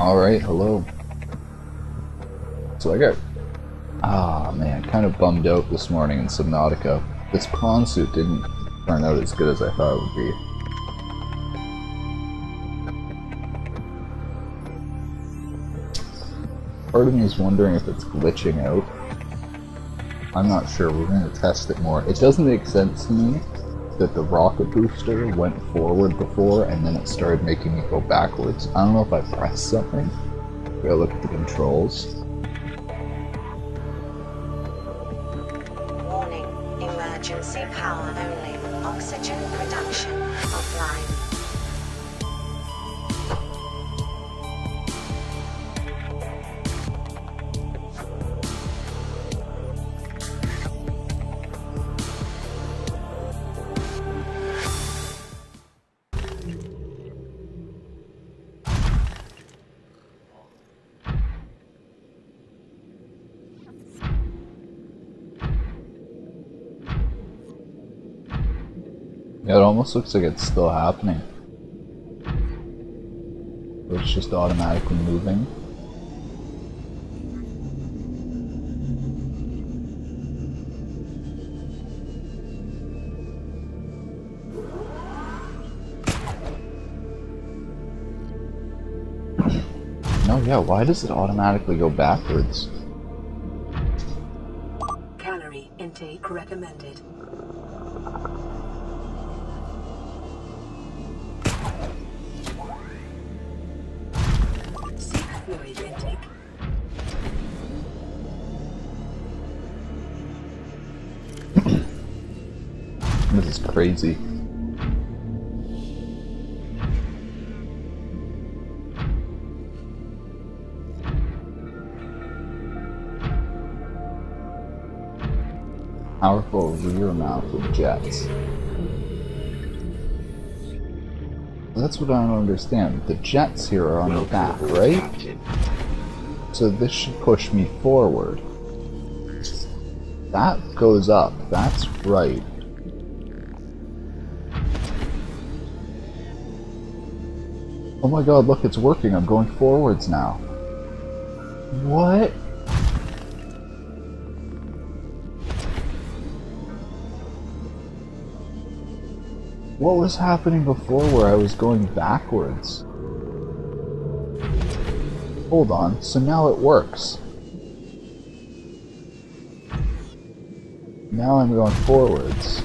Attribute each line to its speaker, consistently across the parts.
Speaker 1: Alright, hello. So I got... Ah, man, kind of bummed out this morning in Subnautica. This prawn suit didn't turn out as good as I thought it would be. Part of me is wondering if it's glitching out. I'm not sure, we're going to test it more. It doesn't make sense to me that the rocket booster went forward before and then it started making me go backwards. I don't know if I pressed something. Gotta look at the controls. Almost looks like it's still happening. It's just automatically moving. No, yeah, why does it automatically go backwards?
Speaker 2: Calorie intake recommended.
Speaker 1: Jets. That's what I don't understand. The jets here are on the back, right? So this should push me forward. That goes up. That's right. Oh my god, look, it's working. I'm going forwards now. What? What was happening before where I was going backwards? Hold on, so now it works. Now I'm going forwards.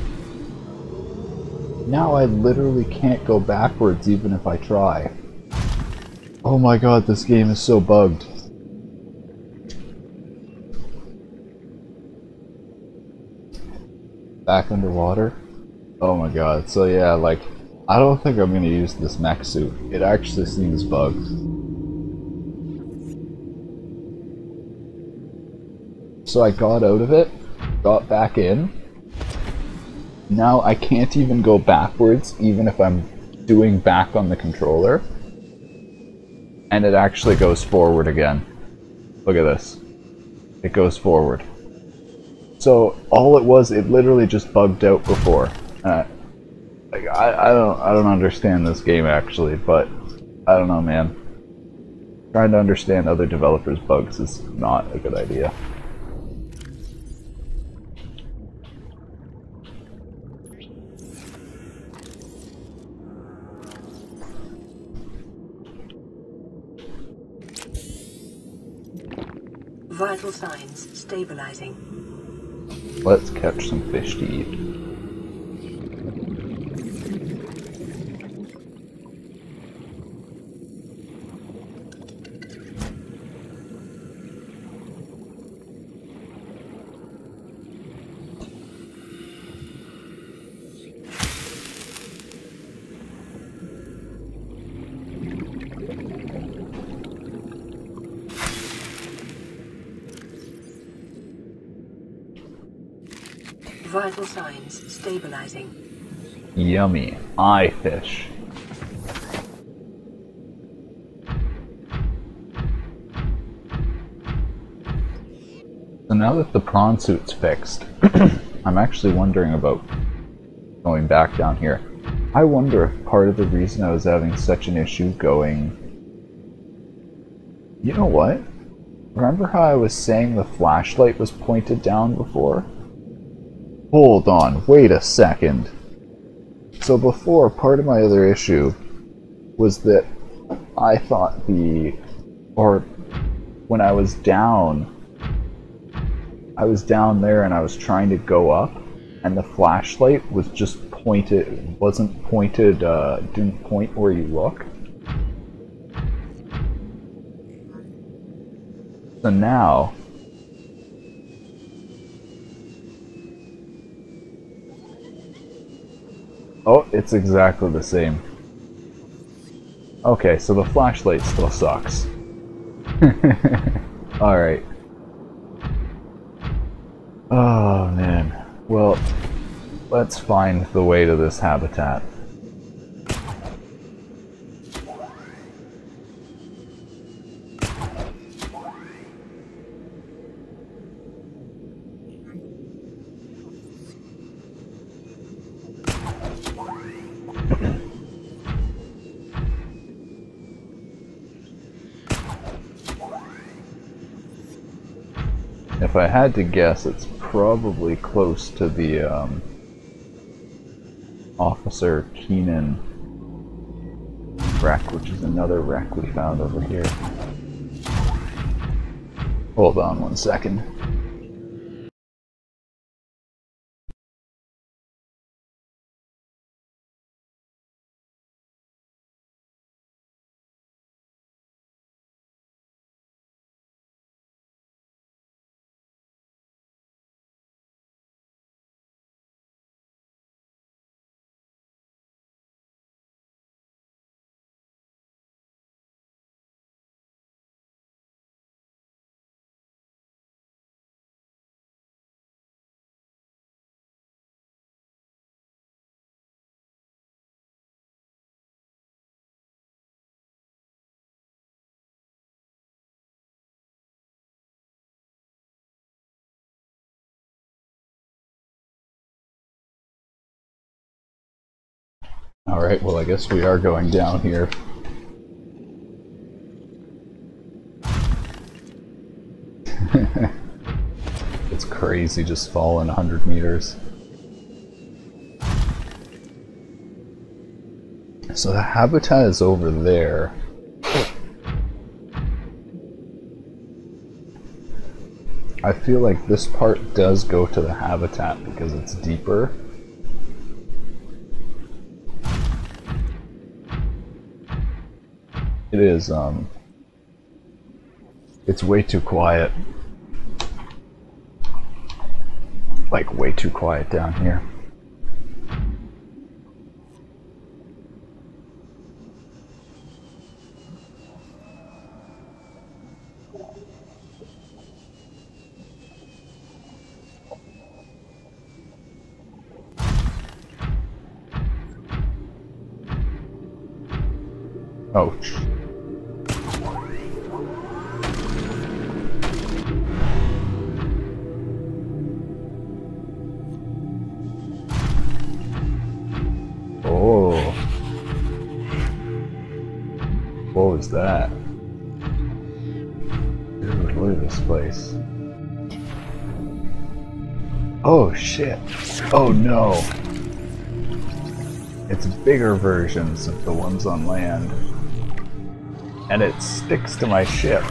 Speaker 1: Now I literally can't go backwards even if I try. Oh my god, this game is so bugged. Back underwater? Oh my god, so yeah, like, I don't think I'm gonna use this mech suit. It actually seems bugged. So I got out of it, got back in. Now I can't even go backwards, even if I'm doing back on the controller. And it actually goes forward again. Look at this. It goes forward. So all it was, it literally just bugged out before. Uh, like I, I don't I don't understand this game actually, but I don't know, man. Trying to understand other developers' bugs is not a good idea.
Speaker 2: Vital signs stabilizing.
Speaker 1: Let's catch some fish to eat.
Speaker 2: Vital signs stabilizing.
Speaker 1: Yummy. Eye fish. So now that the prawn suit's fixed, I'm actually wondering about going back down here. I wonder if part of the reason I was having such an issue going You know what? Remember how I was saying the flashlight was pointed down before? Hold on, wait a second. So before, part of my other issue was that I thought the, or when I was down, I was down there and I was trying to go up, and the flashlight was just pointed, wasn't pointed, uh, didn't point where you look. So now, oh, it's exactly the same. Okay, so the flashlight still sucks. Alright. Oh man. Well, let's find the way to this habitat. If I had to guess, it's probably close to the um, Officer Keenan wreck, which is another wreck we found over here. Hold on one second. Alright, well I guess we are going down here. it's crazy just falling 100 meters. So the habitat is over there. I feel like this part does go to the habitat because it's deeper. It is, um... It's way too quiet. Like, way too quiet down here. Oh. Versions of the ones on land. And it sticks to my ship.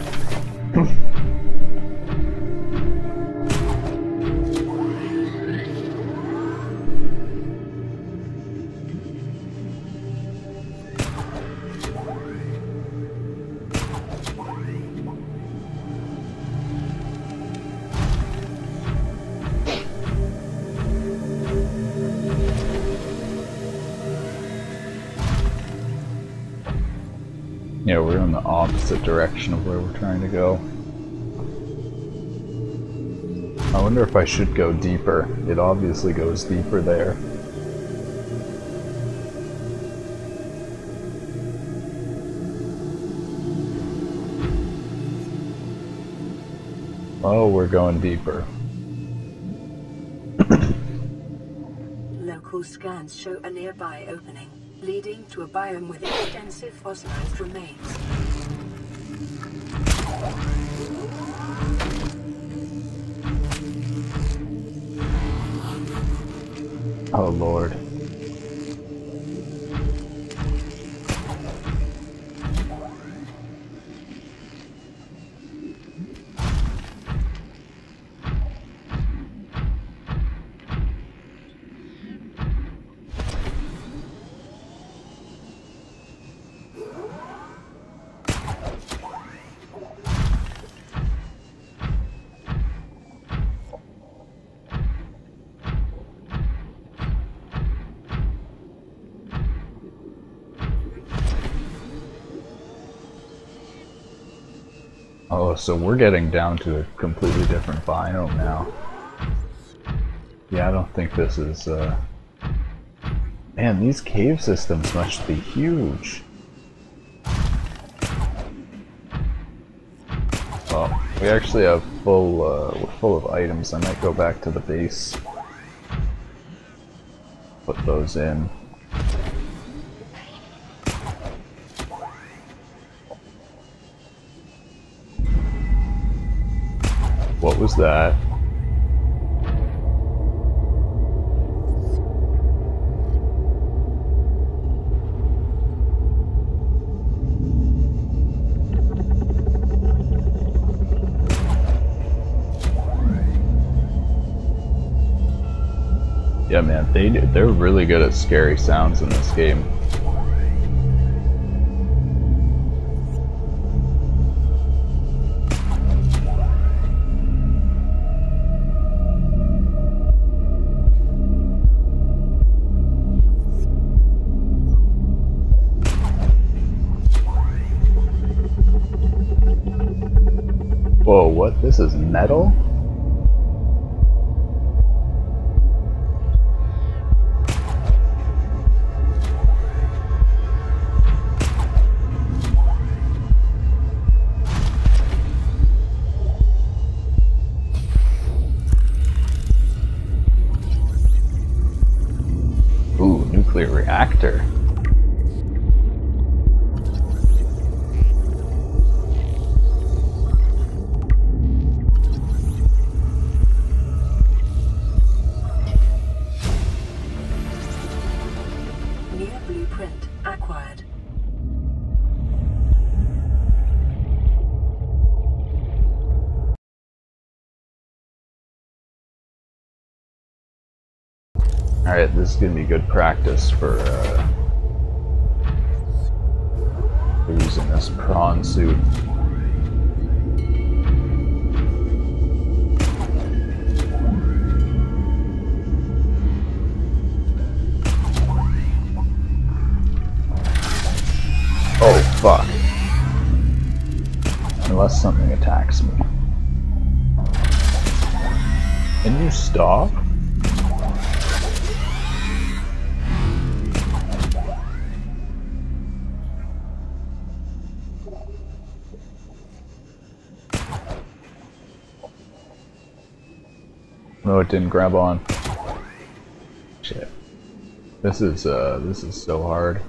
Speaker 1: Opposite direction of where we're trying to go. I wonder if I should go deeper. It obviously goes deeper there. Oh, we're going deeper.
Speaker 2: Local scans show a nearby opening, leading to a biome with extensive fossilized remains.
Speaker 1: Oh lord. So we're getting down to a completely different biome now. Yeah, I don't think this is, uh... Man, these cave systems must be huge. Well, we actually have full, uh, we're full of items. I might go back to the base. Put those in. Was that? Yeah, man, they they're really good at scary sounds in this game. This is metal? This is gonna be good practice for, uh, using this prawn suit. Oh, fuck. Unless something attacks me. Can you stop? No, it didn't grab on. Shit. This is, uh, this is so hard.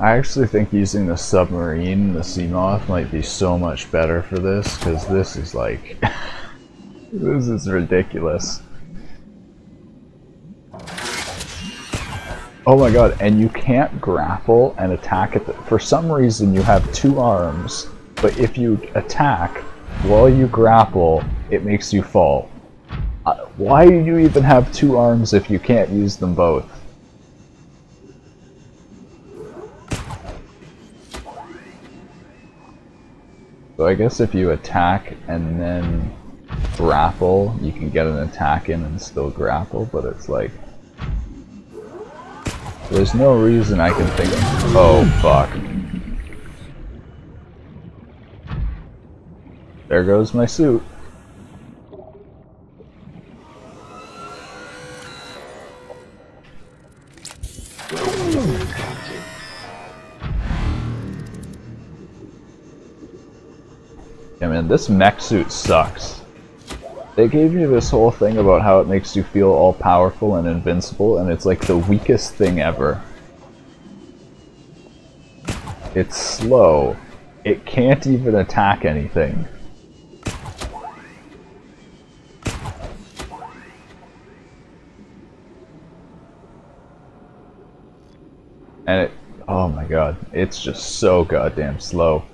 Speaker 1: I actually think using the submarine, the Seamoth, might be so much better for this, because this is like... this is ridiculous. Oh my god, and you can't grapple and attack at the... For some reason you have two arms, but if you attack while you grapple, it makes you fall. Uh, why do you even have two arms if you can't use them both? So I guess if you attack and then grapple, you can get an attack in and still grapple, but it's like... There's no reason I can think of... Oh, fuck. There goes my suit. Yeah, man, this mech suit sucks. They gave you this whole thing about how it makes you feel all powerful and invincible, and it's like the weakest thing ever. It's slow. It can't even attack anything. And it, oh my god, it's just so goddamn slow.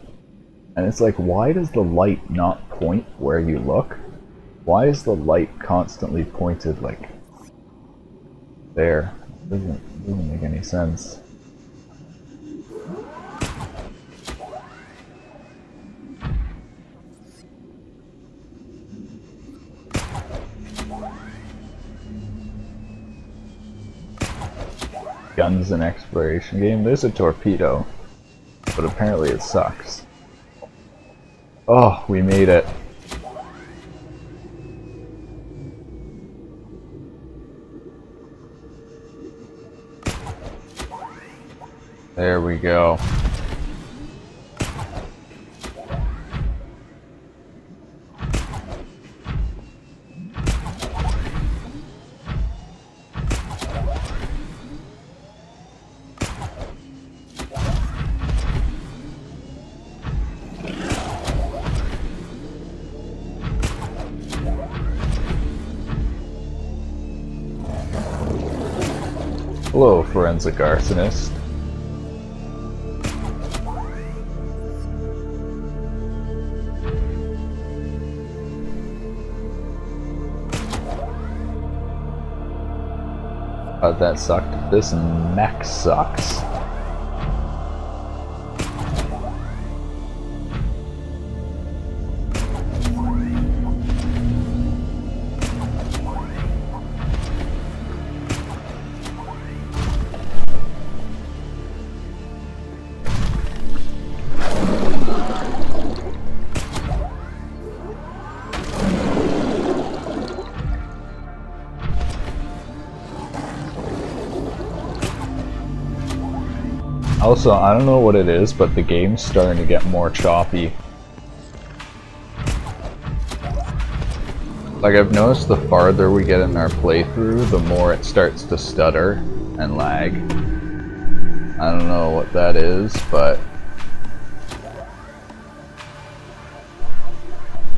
Speaker 1: And it's like, why does the light not point where you look? Why is the light constantly pointed like there? Doesn't doesn't make any sense. Guns and exploration game. There's a torpedo, but apparently it sucks. Oh, we made it. There we go. Hello, forensic arsonist. Uh, that sucked. This mech sucks. Also, I don't know what it is, but the game's starting to get more choppy. Like I've noticed the farther we get in our playthrough, the more it starts to stutter and lag. I don't know what that is, but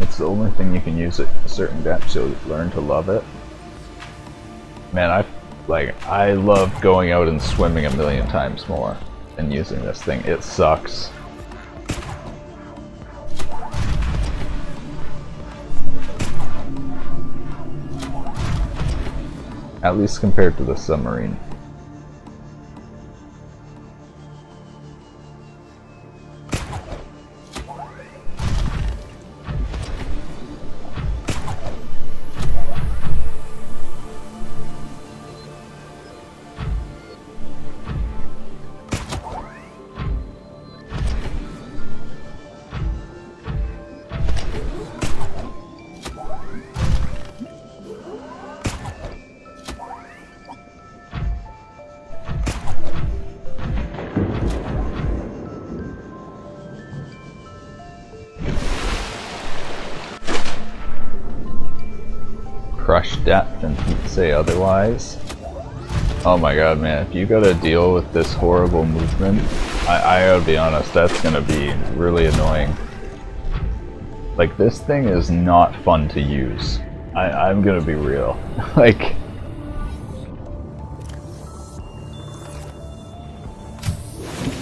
Speaker 1: it's the only thing you can use at a certain depths, you'll learn to love it. Man, I like I love going out and swimming a million times more than using this thing. It sucks. At least compared to the submarine. Say otherwise. Oh my god, man, if you gotta deal with this horrible movement, I, I gotta be honest, that's gonna be really annoying. Like, this thing is not fun to use. I, I'm gonna be real. like,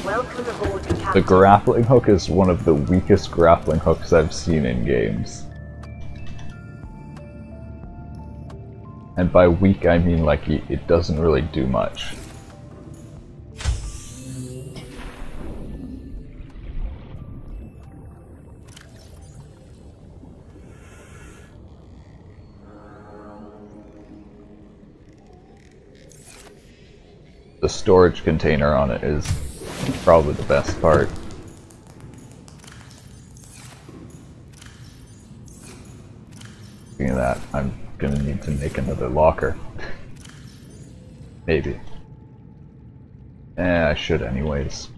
Speaker 2: Welcome aboard, Captain.
Speaker 1: the grappling hook is one of the weakest grappling hooks I've seen in games. And by weak, I mean like it doesn't really do much. The storage container on it is probably the best part. That, I'm gonna need to make another locker. Maybe. Eh, I should anyways.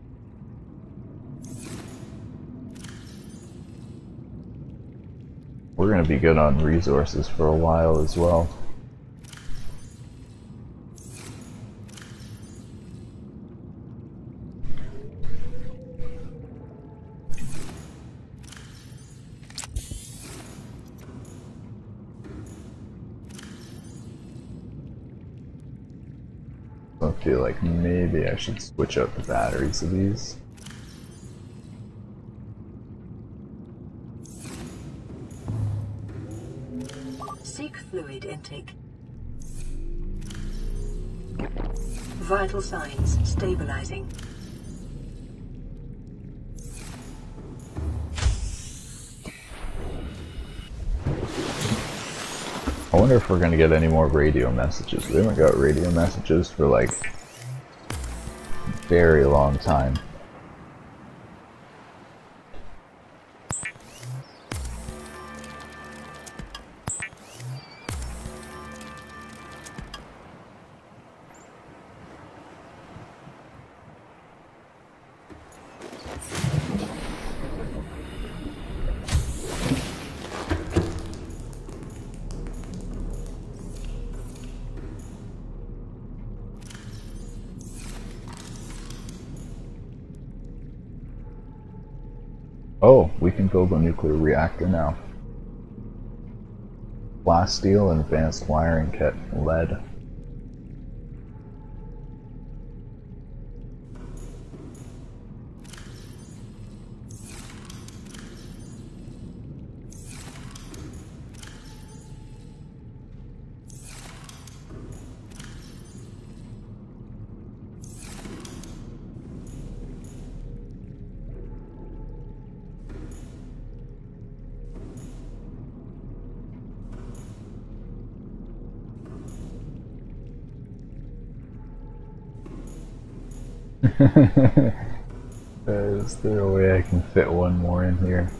Speaker 1: We're gonna be good on resources for a while as well. Feel like maybe I should switch out the batteries of these.
Speaker 2: Seek fluid intake. Vital signs stabilizing.
Speaker 1: I wonder if we're gonna get any more radio messages. We haven't got radio messages for like very long time. Nuclear reactor now. Plasteel and advanced wiring kit, lead. Is there a way I can fit one more in here?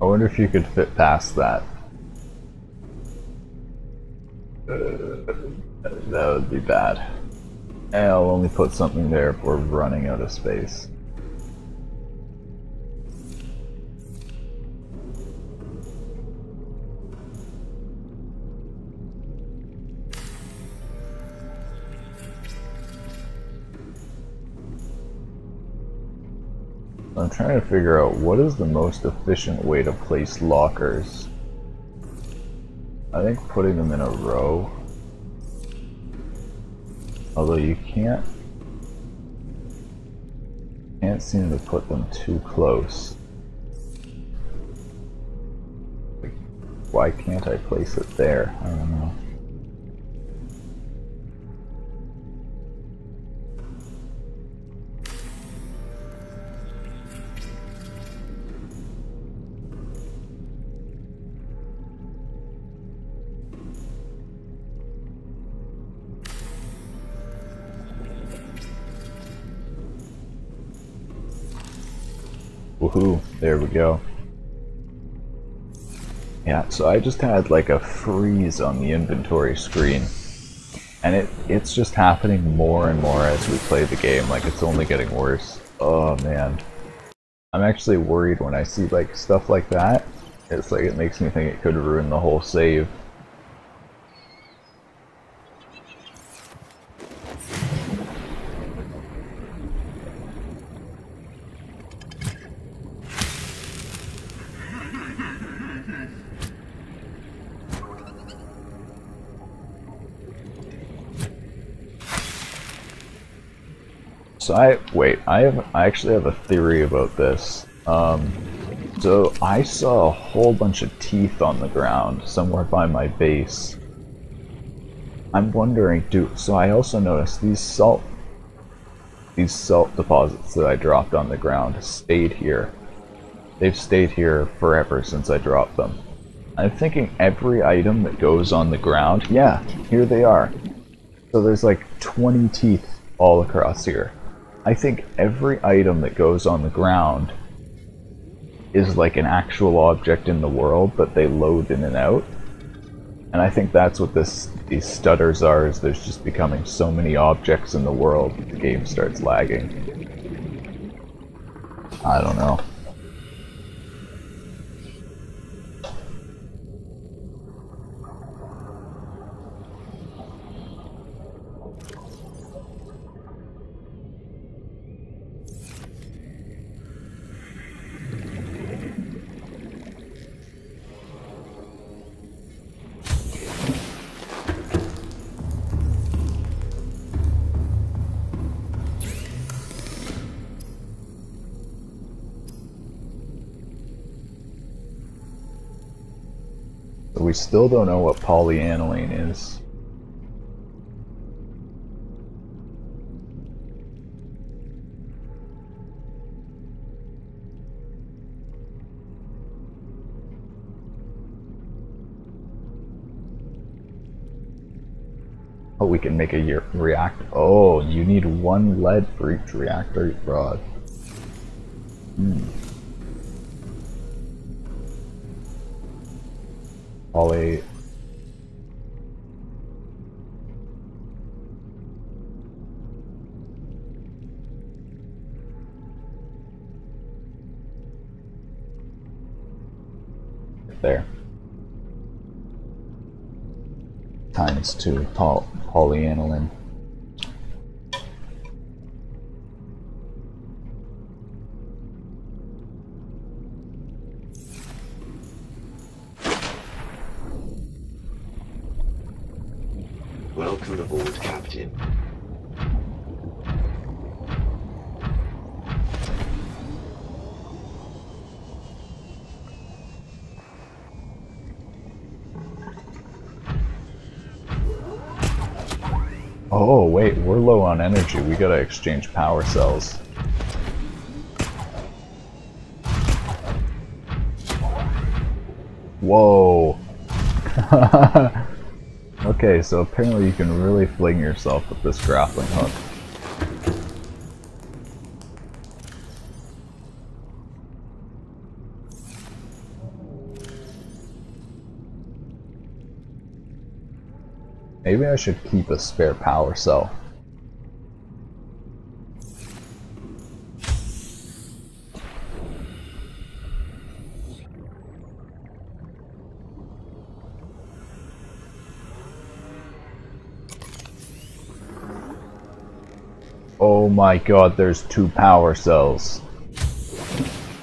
Speaker 1: I wonder if you could fit past that. Uh, that would be bad. I'll only put something there if we're running out of space. Trying to figure out what is the most efficient way to place lockers. I think putting them in a row. Although you can't can't seem to put them too close. Why can't I place it there? I don't know. Woohoo, there we go. Yeah, so I just had like a freeze on the inventory screen. And it it's just happening more and more as we play the game, like it's only getting worse. Oh man. I'm actually worried when I see like stuff like that. It's like it makes me think it could ruin the whole save. So I wait. I have. I actually have a theory about this. Um, so I saw a whole bunch of teeth on the ground somewhere by my base. I'm wondering, do so? I also noticed these salt, these salt deposits that I dropped on the ground stayed here. They've stayed here forever since I dropped them. I'm thinking every item that goes on the ground, yeah, here they are. So there's like 20 teeth all across here. I think every item that goes on the ground is like an actual object in the world that they load in and out. And I think that's what this these stutters are, is there's just becoming so many objects in the world that the game starts lagging. I don't know. We still don't know what polyaniline is. Oh, we can make a reactor. Oh, you need one lead for each reactor rod. Hmm. Poly. There. Times two poly polyaniline. Energy. We gotta exchange power cells. Whoa. okay, so apparently you can really fling yourself with this grappling hook. Maybe I should keep a spare power cell. Oh my god, there's two power cells.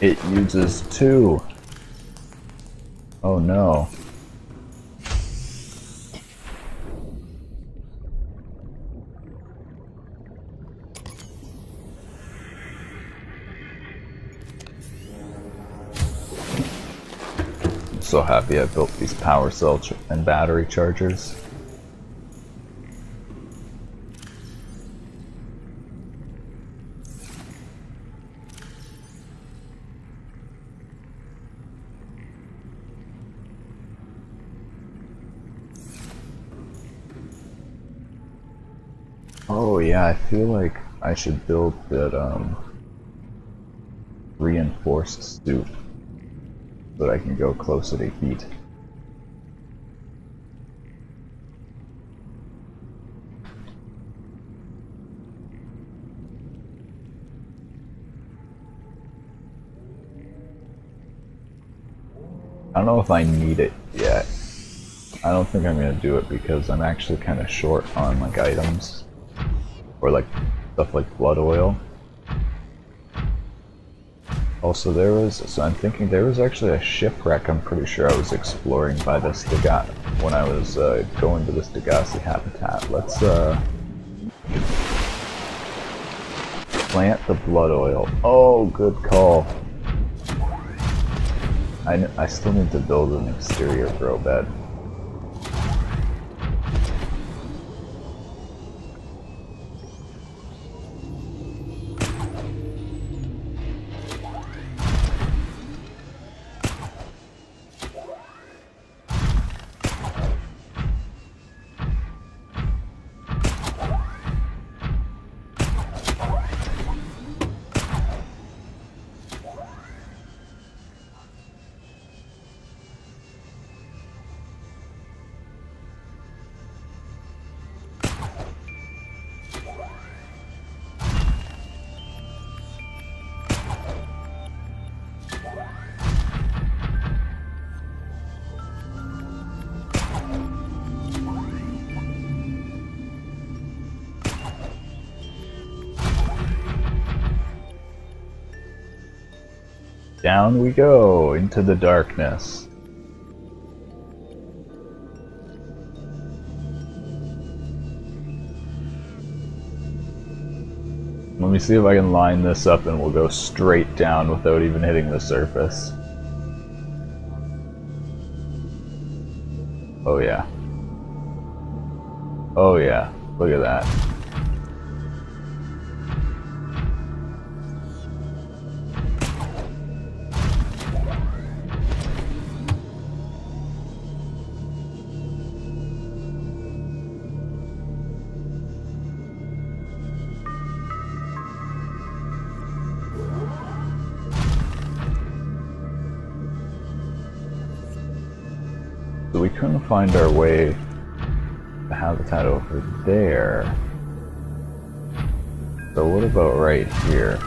Speaker 1: It uses two. Oh no. I'm so happy I built these power cell and battery chargers. Oh yeah, I feel like I should build that um reinforced suit so that I can go closer to heat. I don't know if I need it yet. I don't think I'm gonna do it because I'm actually kind of short on like items or like stuff like blood oil. Also, there was so I'm thinking there was actually a shipwreck. I'm pretty sure I was exploring by this Degas when I was uh, going to this Degasi habitat. Let's uh, plant the blood oil. Oh, good call. I, I still need to build an exterior grow bed. Down we go into the darkness. Let me see if I can line this up and we'll go straight down without even hitting the surface. Oh yeah. Oh yeah. Look at that. Find our way to habitat over there. So what about right here?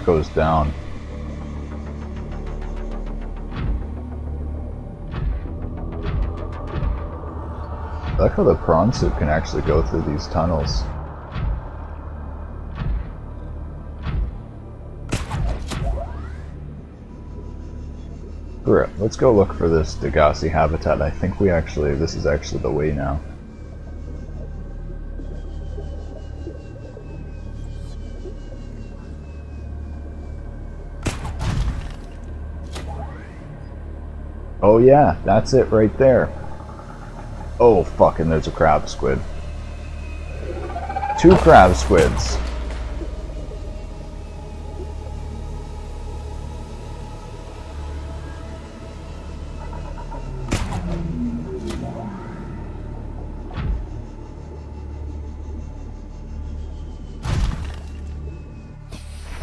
Speaker 1: That goes down. I like how the prawn suit can actually go through these tunnels. Let's go look for this Degasi habitat. I think we actually, this is actually the way now. Yeah, that's it right there. Oh fucking there's a crab squid. Two crab squids.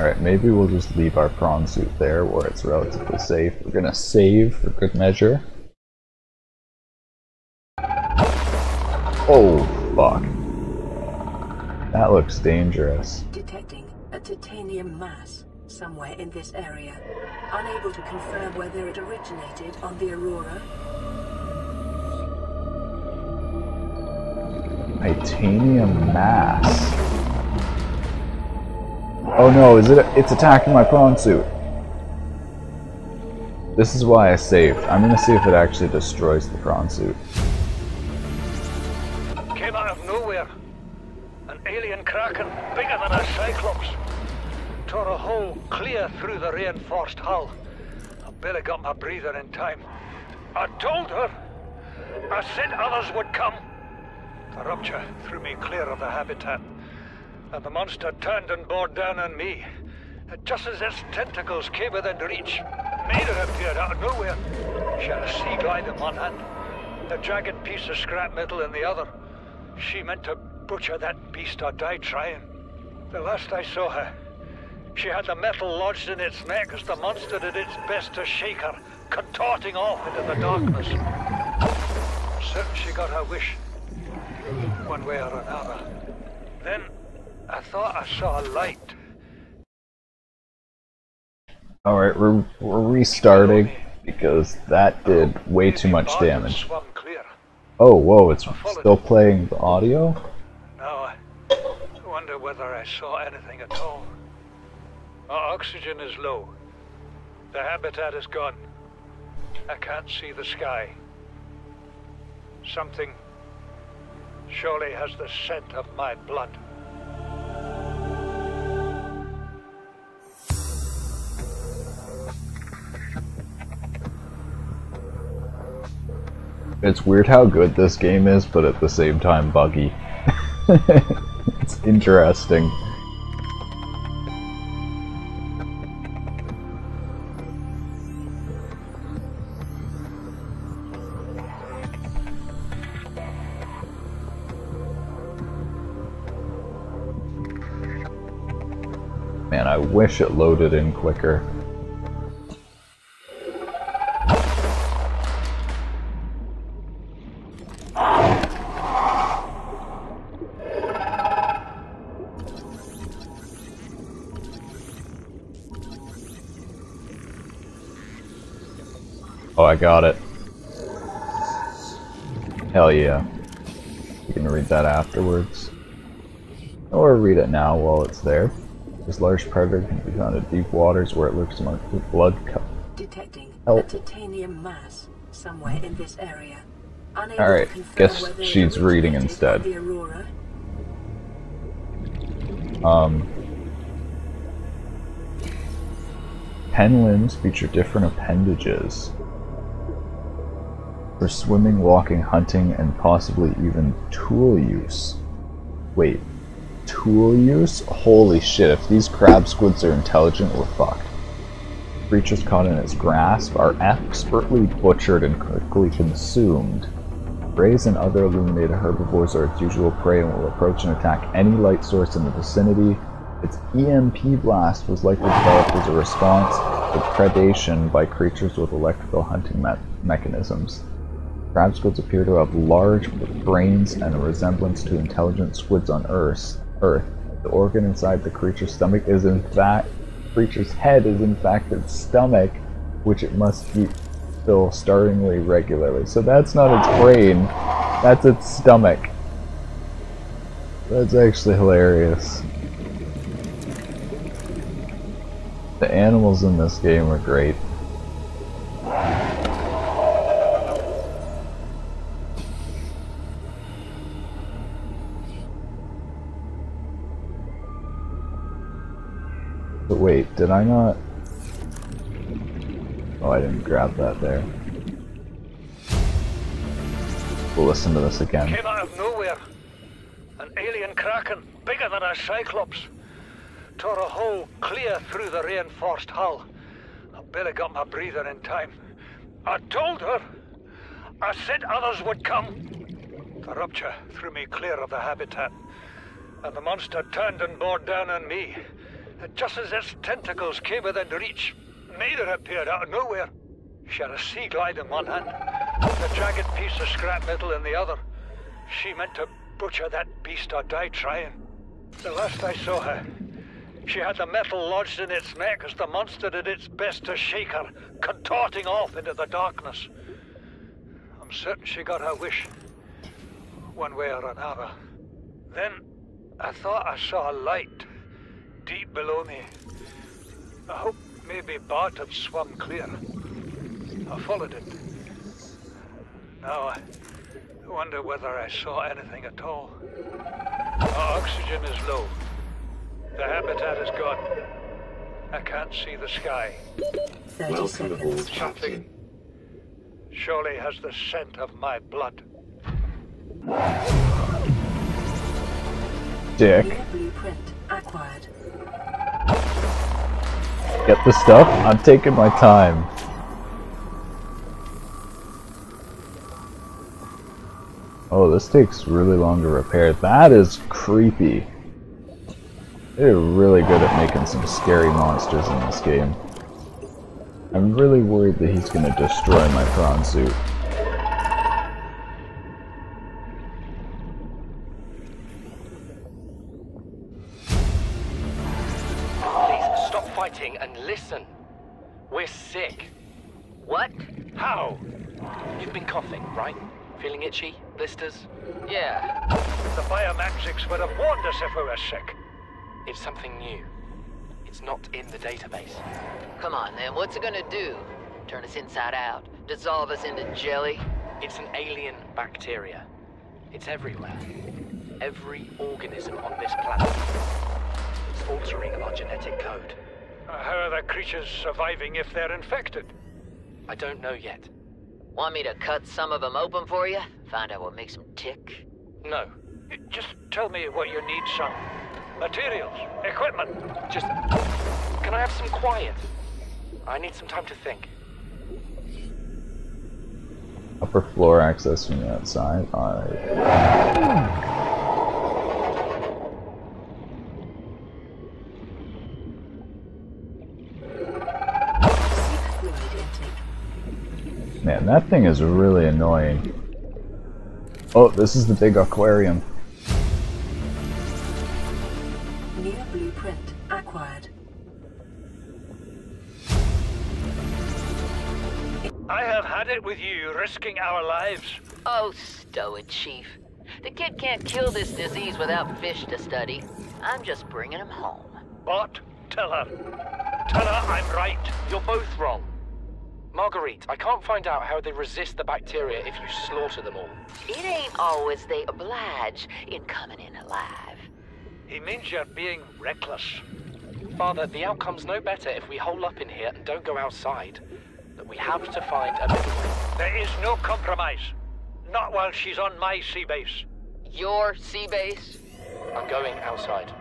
Speaker 1: Alright, maybe we'll just leave our prawn suit there where it's relatively safe. We're gonna save for good measure. Oh, fuck. That looks dangerous.
Speaker 2: Detecting a titanium mass somewhere in this area. Unable to confirm whether it originated on the Aurora.
Speaker 1: Titanium mass. Oh no, is it? It's attacking my prawn suit. This is why I saved. I'm gonna see if it actually destroys the prawn suit.
Speaker 3: Came out of nowhere. An alien kraken bigger than a cyclops. Tore a hole clear through the reinforced hull. I barely got my breather in time. I told her. I said others would come. The rupture threw me clear of the habitat. And the monster turned and bore down on me. Uh, just as its tentacles came within reach, Maida appeared out of nowhere. She had a sea glide in one hand, a jagged piece of scrap metal in the other. She meant to butcher that beast or die trying. The last I saw her, she had the metal lodged in its neck as the monster did its best to shake her, contorting off into the darkness. Certain she got her wish, one way or another. Then I thought I saw a light.
Speaker 1: Alright, we're, we're restarting because that did way too much damage. Oh, whoa, it's still playing the audio?
Speaker 3: Now I wonder whether I saw anything at all. Our oxygen is low. The habitat is gone. I can't see the sky. Something surely has the scent of my blood.
Speaker 1: It's weird how good this game is, but at the same time buggy. it's interesting. Man, I wish it loaded in quicker. I got it. Hell yeah. You can read that afterwards. Or read it now while it's there. This large predator can be found in deep waters where it looks marked with blood co-
Speaker 2: Detecting
Speaker 1: Help.
Speaker 2: a titanium mass somewhere in this area.
Speaker 1: Alright, guess she's reading instead. Um, pen limbs feature different appendages for swimming, walking, hunting, and possibly even tool use. Wait, tool use? Holy shit, if these crab squids are intelligent, we're fucked. Creatures caught in its grasp are expertly butchered and quickly consumed. Rays and other illuminated herbivores are its usual prey and will approach and attack any light source in the vicinity. Its EMP blast was likely developed as a response to predation by creatures with electrical hunting me- mechanisms. Crab squids appear to have large brains and a resemblance to intelligent squids on Earth. Earth. The organ inside the creature's stomach is in fact creature's head is in fact its stomach, which it must fill startlingly regularly. So that's not its brain, that's its stomach. That's actually hilarious. The animals in this game are great. Did I not? Oh, I didn't grab that there. We'll listen to this again.
Speaker 3: Came out of nowhere. An alien kraken, bigger than a cyclops. Tore a hole clear through the reinforced hull. I barely got my breather in time. I told her. I said others would come. The rupture threw me clear of the habitat, and the monster turned and bore down on me. And just as its tentacles came within reach, Maida appeared out of nowhere. She had a sea glide in one hand, a jagged piece of scrap metal in the other. She meant to butcher that beast or die trying. The last I saw her, she had the metal lodged in its neck as the monster did its best to shake her, contorting off into the darkness. I'm certain she got her wish, one way or another. Then I thought I saw a light deep below me. I hope maybe Bart had swum clear. I followed it. Now I wonder whether I saw anything at all. Our oxygen is low. The habitat is gone. I can't see the sky.
Speaker 2: 30
Speaker 4: Welcome
Speaker 2: seconds.
Speaker 4: aboard,
Speaker 3: Something
Speaker 4: Captain.
Speaker 3: surely has the scent of my blood.
Speaker 1: Dick.
Speaker 2: Blueprint acquired.
Speaker 1: Get the stuff? I'm taking my time. Oh, this takes really long to repair. That is creepy. They're really good at making some scary monsters in this game. I'm really worried that he's gonna destroy my prawn suit.
Speaker 5: Feeling itchy? Blisters?
Speaker 6: Yeah.
Speaker 3: The biometrics would have warned us if we were sick.
Speaker 5: It's something new. It's not in the database.
Speaker 6: Come on, then. What's it gonna do? Turn us inside out? Dissolve us into jelly?
Speaker 5: It's an alien bacteria. It's everywhere. Every organism on this planet. It's altering our genetic code.
Speaker 3: Uh, How are the creatures surviving if they're infected?
Speaker 5: I don't know yet.
Speaker 6: Want me to cut some of them open for you? Find out what makes them tick?
Speaker 5: No.
Speaker 3: Just tell me what you need, son. Materials, equipment.
Speaker 5: Just... Can I have some quiet? I need some time to think.
Speaker 1: Upper floor access from the outside. Alright. Man, that thing is really annoying. Oh, this is the big aquarium.
Speaker 2: New blueprint acquired.
Speaker 3: I have had it with you, risking our lives.
Speaker 6: Oh, stow it, Chief. The kid can't kill this disease without fish to study. I'm just bringing him home.
Speaker 3: What? Tell her. Tell her I'm right.
Speaker 5: You're both wrong. Marguerite, I can't find out how they resist the bacteria if you slaughter them all.
Speaker 6: It ain't always they oblige in coming in alive.
Speaker 3: He means you're being reckless.
Speaker 5: Father, the outcome's no better if we hole up in here and don't go outside. But we have to find a middle way.
Speaker 3: There is no compromise. Not while she's on my sea base.
Speaker 6: Your sea base?
Speaker 5: I'm going outside.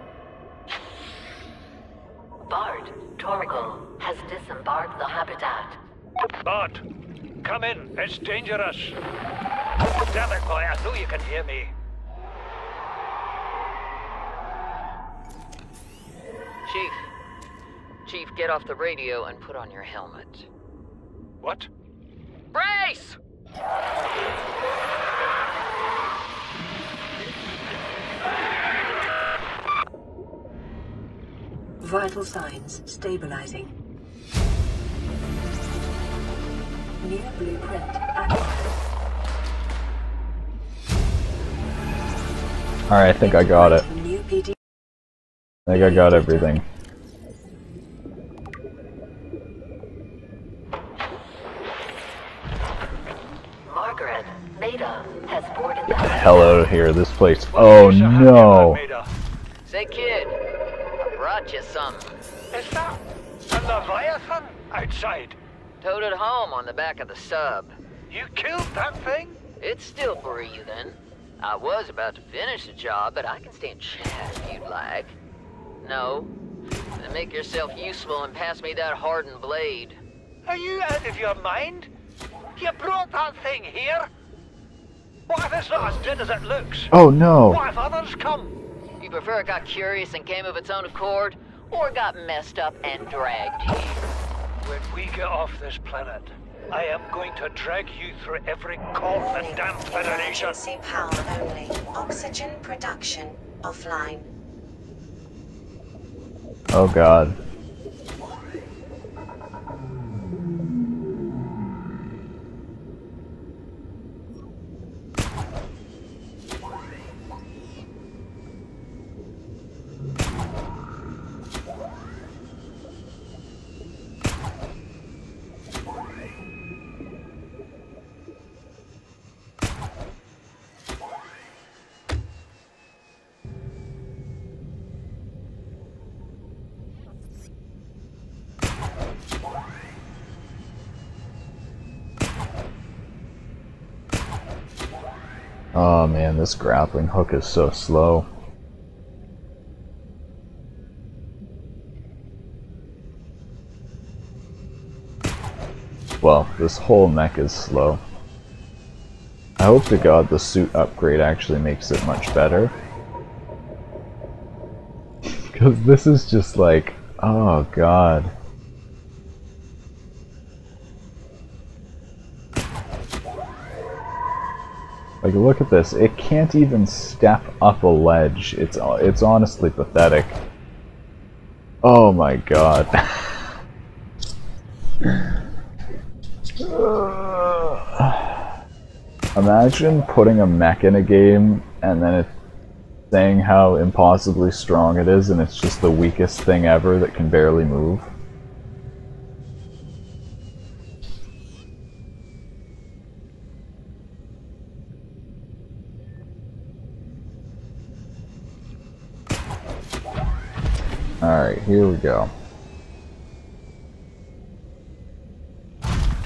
Speaker 4: Bart, Torgal has disembarked the habitat.
Speaker 3: Bart, come in. It's dangerous. Damn it, boy. I know you can hear me.
Speaker 6: Chief. Chief, get off the radio and put on your helmet.
Speaker 3: What?
Speaker 6: Brace!
Speaker 2: Vital signs stabilizing. New blueprint acquired.
Speaker 1: Alright, I think I got it.
Speaker 2: Integrating New PD
Speaker 1: I think I got everything.
Speaker 4: Marguerite, Maida has boarded the
Speaker 1: Hell out of here, this place. Oh
Speaker 3: Makes you happy,
Speaker 1: no!
Speaker 6: Say, kid, I brought you something.
Speaker 3: Is that a Leviathan outside?
Speaker 6: Towed it home on the back of the sub.
Speaker 3: You killed that thing?
Speaker 6: It's still breathing. I was about to finish the job, but I can stand chat if you'd like. No? Then make yourself useful and pass me that hardened blade.
Speaker 3: Are you out of your mind? You brought that thing here? What if it's not as dead as it looks?
Speaker 1: Oh no!
Speaker 3: What if others come?
Speaker 6: You prefer it got curious and came of its own accord, or got messed up and dragged here?
Speaker 3: When we get off this planet, I am going to drag you through every court and damn federation.
Speaker 7: Emergency power only. Oxygen production offline.
Speaker 1: Oh god. Oh man, this grappling hook is so slow. Well, this whole mech is slow. I hope to god the suit upgrade actually makes it much better. Because this is just like, oh god. Like, look at this. It can't even step up a ledge. It's it's honestly pathetic. Oh my god. Imagine putting a mech in a game and then it saying how impossibly strong it is and it's just the weakest thing ever that can barely move. Alright, here we go.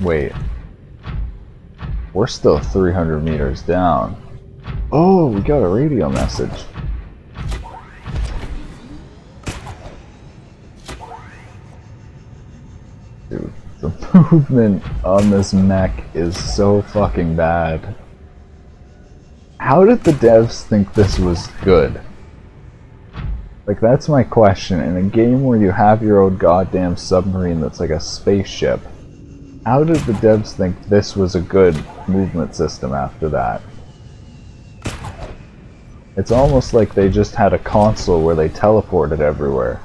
Speaker 1: Wait. We're still 300 meters down. Oh, we got a radio message. Dude, the movement on this mech is so fucking bad. How did the devs think this was good? Like, that's my question. In a game where you have your own goddamn submarine that's like a spaceship, how did the devs think this was a good movement system after that? It's almost like they just had a console where they teleported everywhere.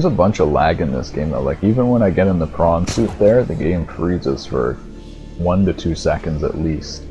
Speaker 1: There's a bunch of lag in this game though, like even when I get in the prawn suit there, the game freezes for one to two seconds at least.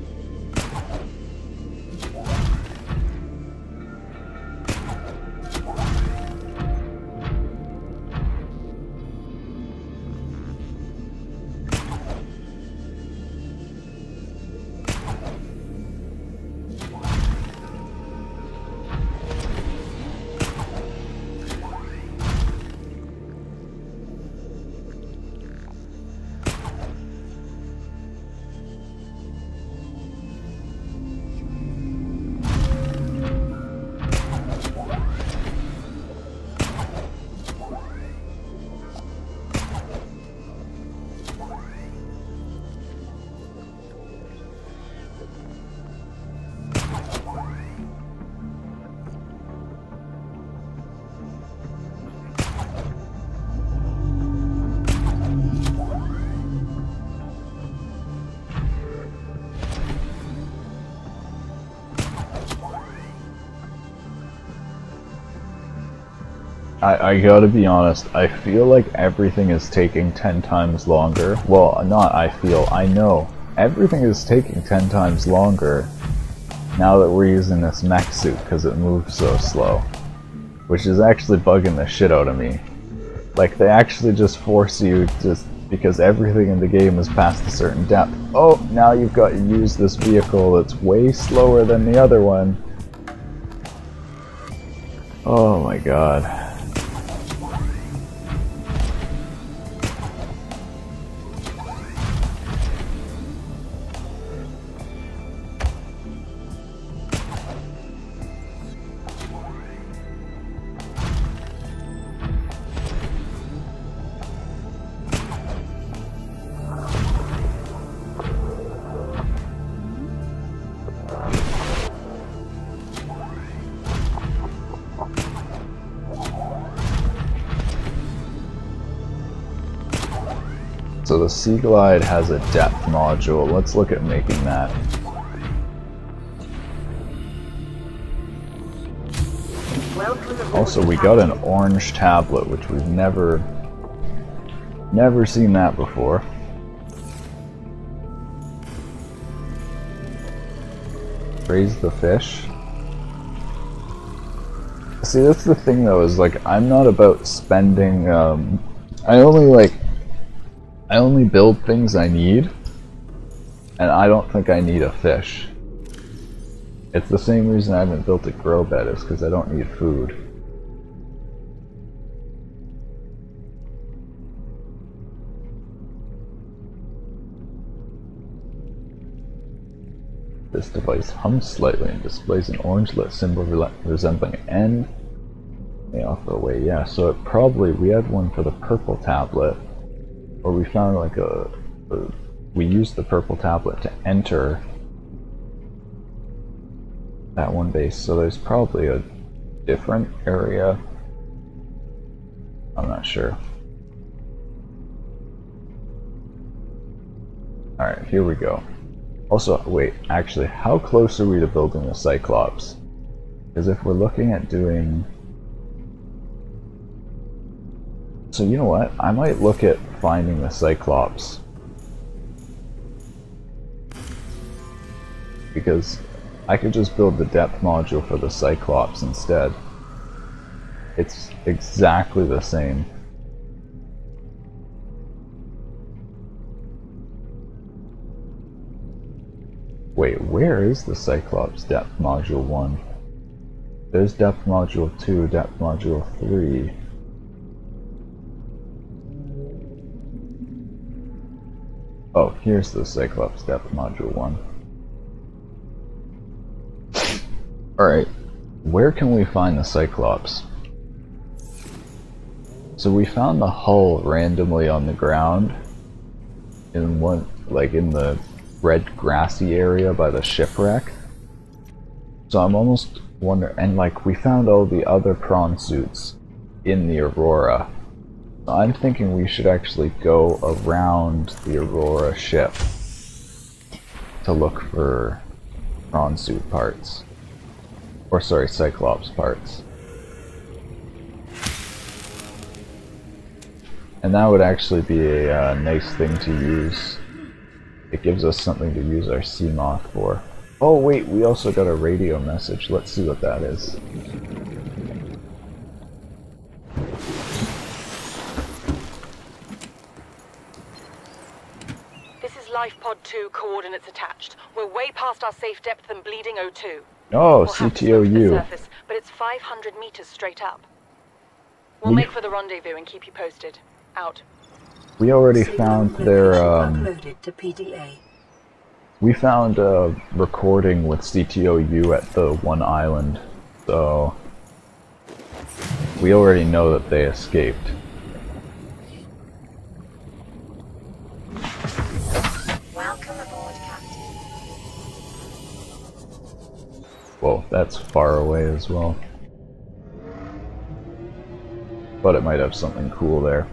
Speaker 1: I, gotta be honest, I feel like everything is taking 10 times longer. Well, not I feel, I know. Everything is taking 10 times longer now that we're using this mech suit because it moves so slow. Which is actually bugging the shit out of me. Like, they actually just force you just because everything in the game is past a certain depth. Oh, now you've got to use this vehicle that's way slower than the other one. Oh my god. Sea Glide has a depth module. Let's look at making that. Also, we got an orange tablet, which we've never, never seen that before. Raise the fish. See, that's the thing though, is like, I'm not about spending, um, I only like, I only build things I need, and I don't think I need a fish. It's the same reason I haven't built a grow bed, is because I don't need food. This device hums slightly and displays an orange lit symbol re resembling an N. May offer a way, yeah, so it probably, we had one for the purple tablet, or we found like a, a we used the purple tablet to enter that one base, so there's probably a different area. I'm not sure. Alright, here we go. Also, wait, actually, how close are we to building the Cyclops? Because if we're looking at doing... So you know what? I might look at finding the Cyclops. Because I could just build the depth module for the Cyclops instead. It's exactly the same. Wait, where is the Cyclops depth module 1? There's depth module 2, depth module 3. Oh, here's the Cyclops depth module 1. Alright, where can we find the Cyclops? So we found the hull randomly on the ground in one, like in the red grassy area by the shipwreck. So I'm almost wondering, and like we found all the other prawn suits in the Aurora. I'm thinking we should actually go around the Aurora ship to look for suit parts. Or sorry, Cyclops parts. And that would actually be a uh, nice thing to use it gives us something to use our Seamoth for. Oh wait, we also got a radio message. Let's see what that is.
Speaker 8: This is Life Pod 2, coordinates attached. We're way past our safe depth and bleeding O2.
Speaker 1: Oh,
Speaker 8: We'll have to swim to the
Speaker 1: CTOU.
Speaker 8: surface, but it's 500 meters straight up. We'll
Speaker 1: We-
Speaker 8: make for the rendezvous and keep you posted. Out.
Speaker 1: We already
Speaker 2: Signal
Speaker 1: found their,
Speaker 2: location
Speaker 1: um,
Speaker 2: uploaded to PDA.
Speaker 1: we found a recording with CTOU at the one island, so we already know that they escaped. Whoa, that's far away as well. But it might have something cool there.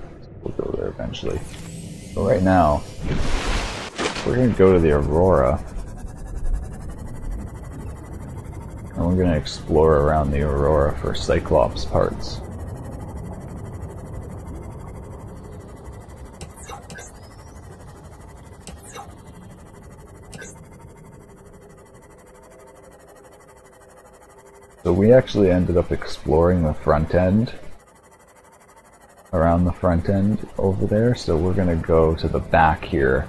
Speaker 1: We'll go there eventually. But right now, we're gonna go to the Aurora. And we're gonna explore around the Aurora for Cyclops parts. So we actually ended up exploring the front end. Around the front end over there, so we're gonna go to the back here.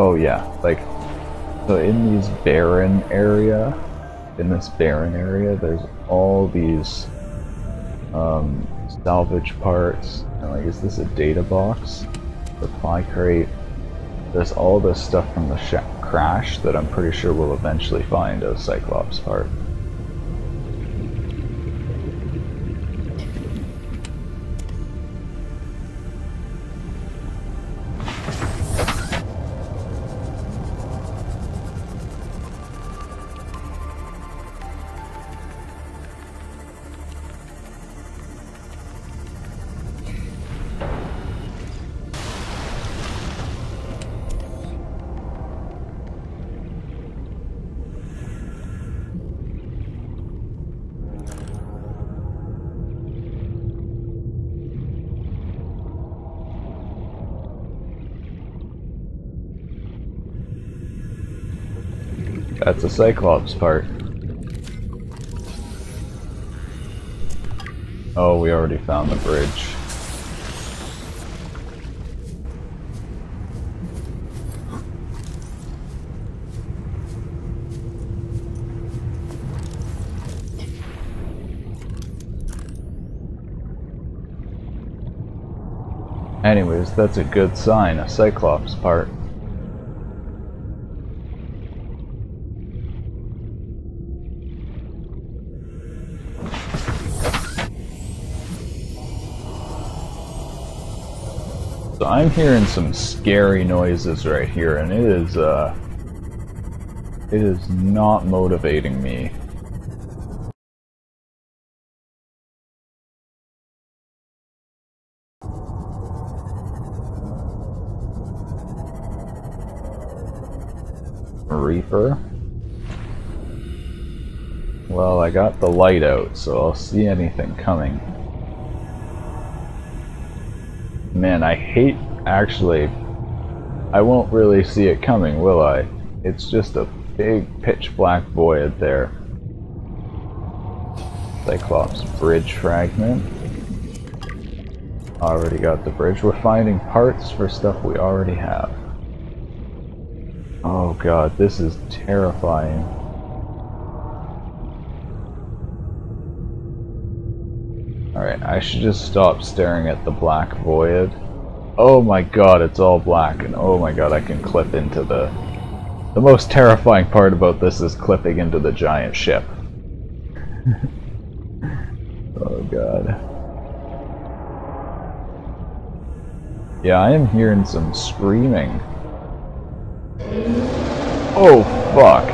Speaker 1: Oh yeah, like so in these barren area, in this barren area, there's all these um, salvage parts. And like, is this a data box? Supply crate. There's all this stuff from the sh- crash that I'm pretty sure we'll eventually find a Cyclops part. Cyclops part. Oh, we already found the bridge. Anyways, that's a good sign, a Cyclops part. I'm hearing some scary noises right here, and it is, uh... It is not motivating me. Reaper. Well, I got the light out, so I'll see anything coming. Man, I hate... Actually, I won't really see it coming, will I? It's just a big pitch black void there. Cyclops bridge fragment. Already got the bridge. We're finding parts for stuff we already have. Oh god, this is terrifying. Alright, I should just stop staring at the black void. Oh my god, it's all black, and oh my god, I can clip into the... The most terrifying part about this is clipping into the giant ship. oh god. Yeah, I am hearing some screaming. Oh, fuck.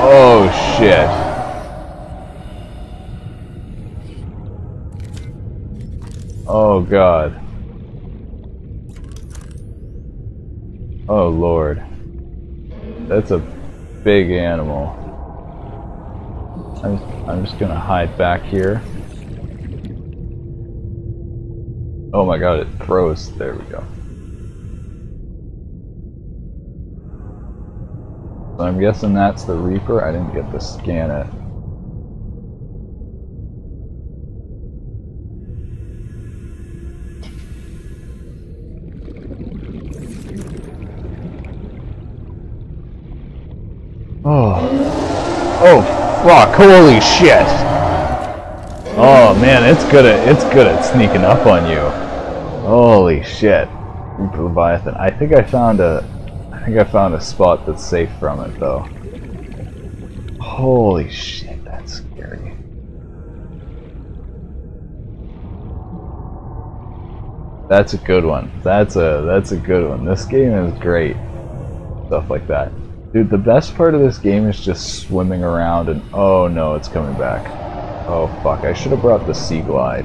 Speaker 1: Oh, shit. Oh, God. Oh, Lord. That's a big animal. I'm, I'm just gonna hide back here. Oh my god, it froze. There we go. So I'm guessing that's the Reaper. I didn't get to scan it. Fuck. Holy shit. Oh, man, it's good at, it's good at sneaking up on you. Holy shit. Leviathan. I think I found a, I think I found a spot that's safe from it, though. Holy shit, that's scary. That's a good one. That's a that's a good one. This game is great. Stuff like that. Dude, the best part of this game is just swimming around and oh no, it's coming back. Oh fuck, I should have brought the Sea Glide.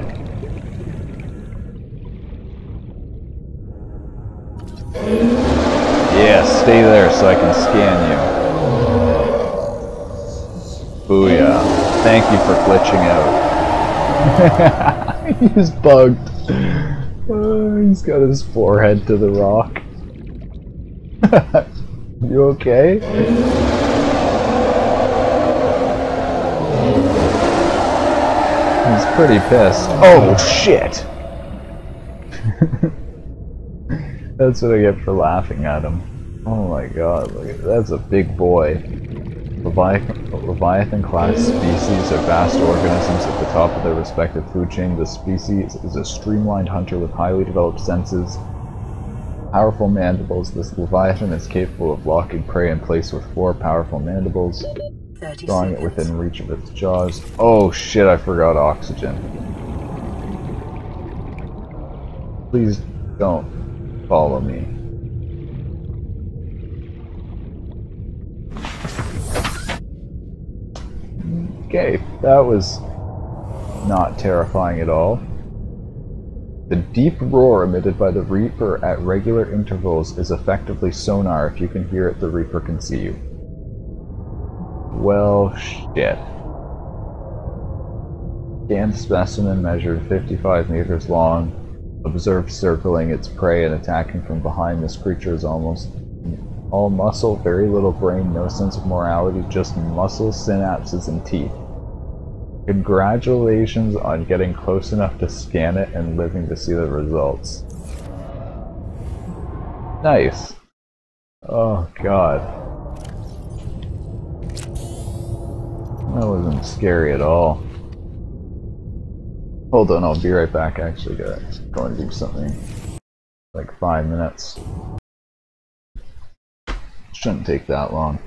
Speaker 1: Yeah, stay there so I can scan you. Booyah. Thank you for glitching out. he's bugged. Oh, he's got his forehead to the rock. you okay? He's pretty pissed. Oh shit! That's what I get for laughing at him. Oh my god, look at that's a big boy. Leviathan, Leviathan class species are vast organisms at the top of their respective food chain. The species is a streamlined hunter with highly developed senses, powerful mandibles. This Leviathan is capable of locking prey in place with four powerful mandibles,
Speaker 2: 30
Speaker 1: drawing it within reach of its jaws. Oh shit, I forgot oxygen. Please don't follow me. Okay, that was not terrifying at all. The deep roar emitted by the Reaper at regular intervals is effectively sonar. If you can hear it, the Reaper can see you. Well, shit. Scanned specimen measured 55 meters long. Observed circling its prey and attacking from behind. This creature is almost all muscle, very little brain, no sense of morality, just muscle, synapses, and teeth. Congratulations on getting close enough to scan it and living to see the results. Nice. Oh god. That wasn't scary at all. Hold on, I'll be right back. I Actually, gotta go and do something. Like five minutes. Shouldn't take that long.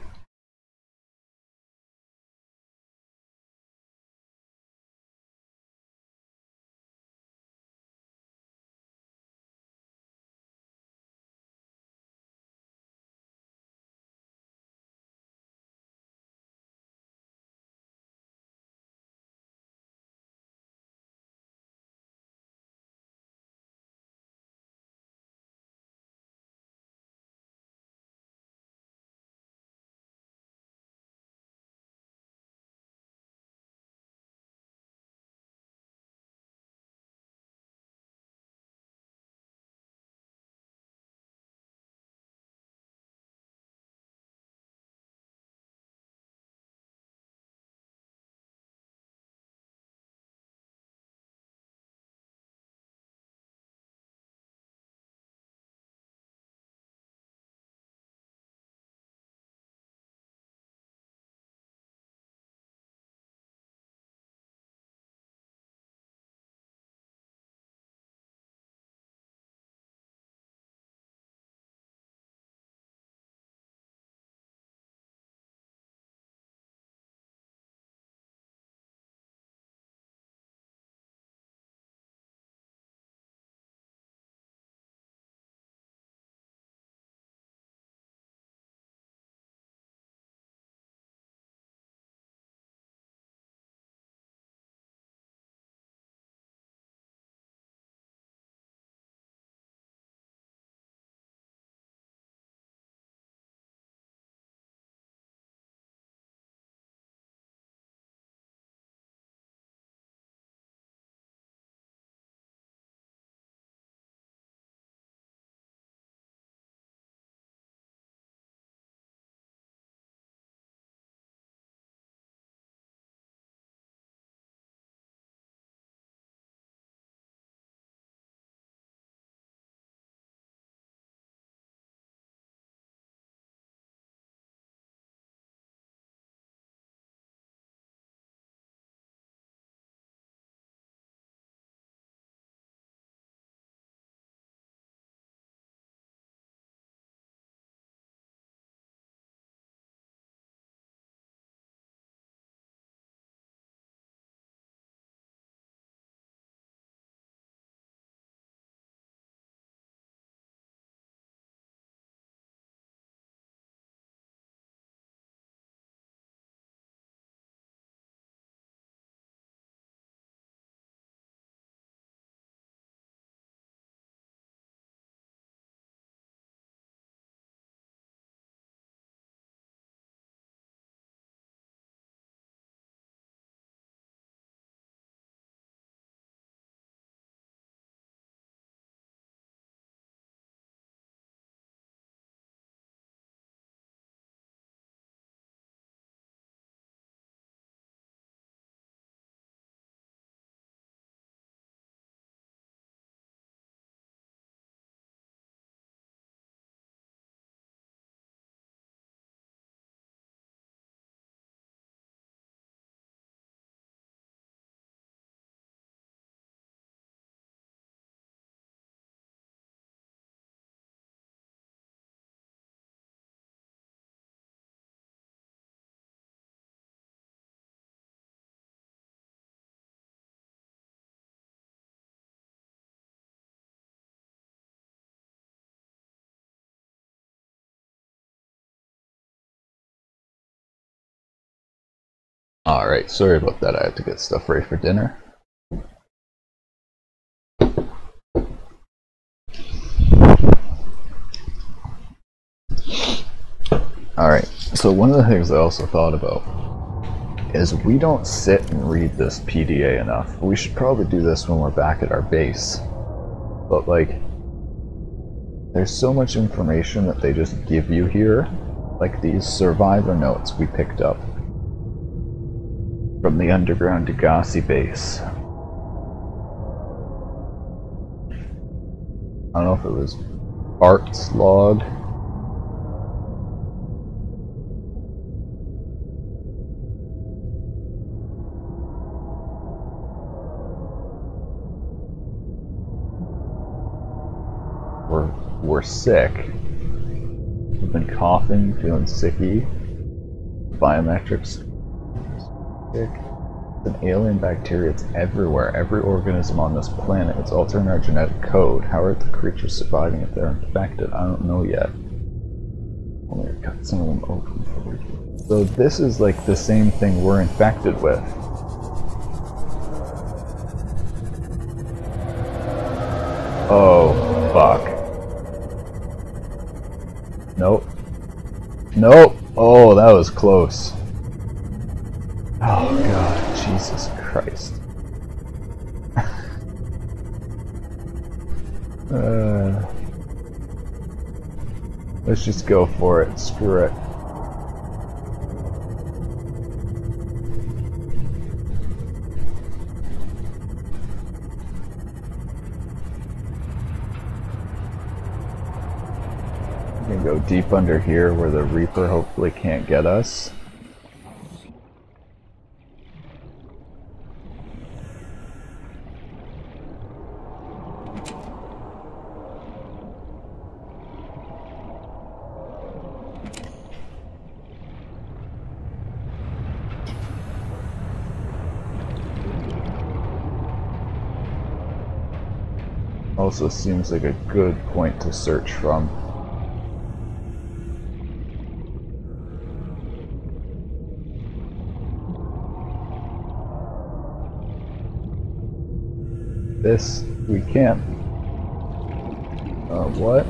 Speaker 1: Alright, sorry about that. I had to get stuff ready for dinner. Alright, so one of the things I also thought about is we don't sit and read this PDA enough. We should probably do this when we're back at our base. But like, there's so much information that they just give you here, like these survivor notes we picked up from the underground Degasi base. I don't know if it was Bart's log. We're, we're sick. We've been coughing, feeling sicky. Biometrics. It's an alien bacteria. It's everywhere. Every organism on this planet. It's altering our genetic code. How are the creatures surviving if they're infected? I don't know yet. Only cut some of them open for you. So this is like the same thing we're infected with. Oh, fuck. Nope. Nope. Oh, that was close. Let's just go for it. Screw it. We can go deep under here where the Reaper hopefully can't get us. Also seems like a good point to search from. This we can't. Uh, what?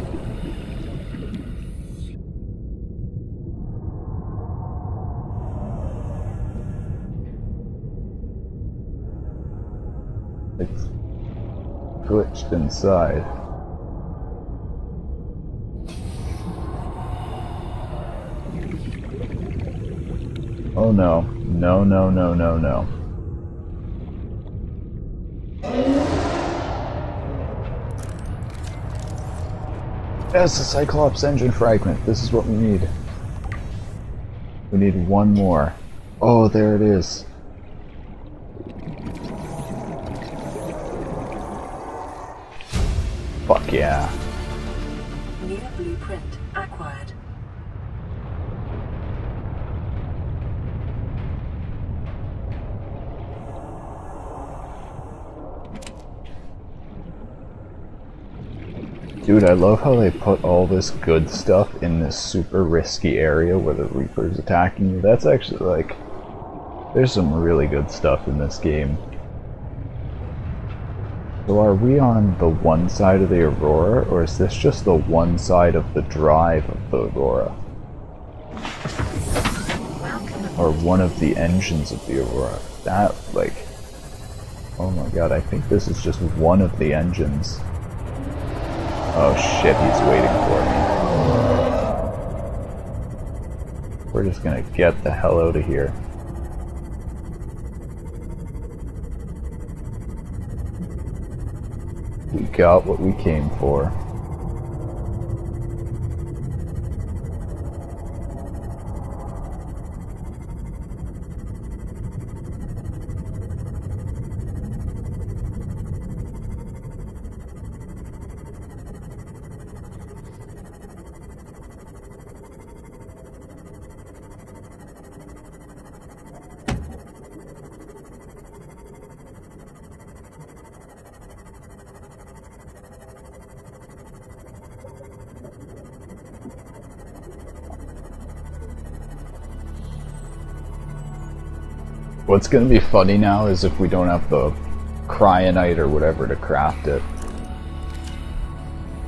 Speaker 1: Glitched inside. Oh no. No, no, no, no, no. Yes, the Cyclops engine fragment. This is what we need. We need one more. Oh, there it is. Dude, I love how they put all this good stuff in this super risky area where the Reaper's attacking you. That's actually like... There's some really good stuff in this game. So are we on the one side of the Aurora, or is this just the one side of the drive of the Aurora? Or one of the engines of the Aurora? That, like... Oh my god, I think this is just one of the engines. Oh shit, he's waiting for me. We're just gonna get the hell out of here. We got what we came for. What's gonna be funny now is if we don't have the cryonite or whatever to craft it.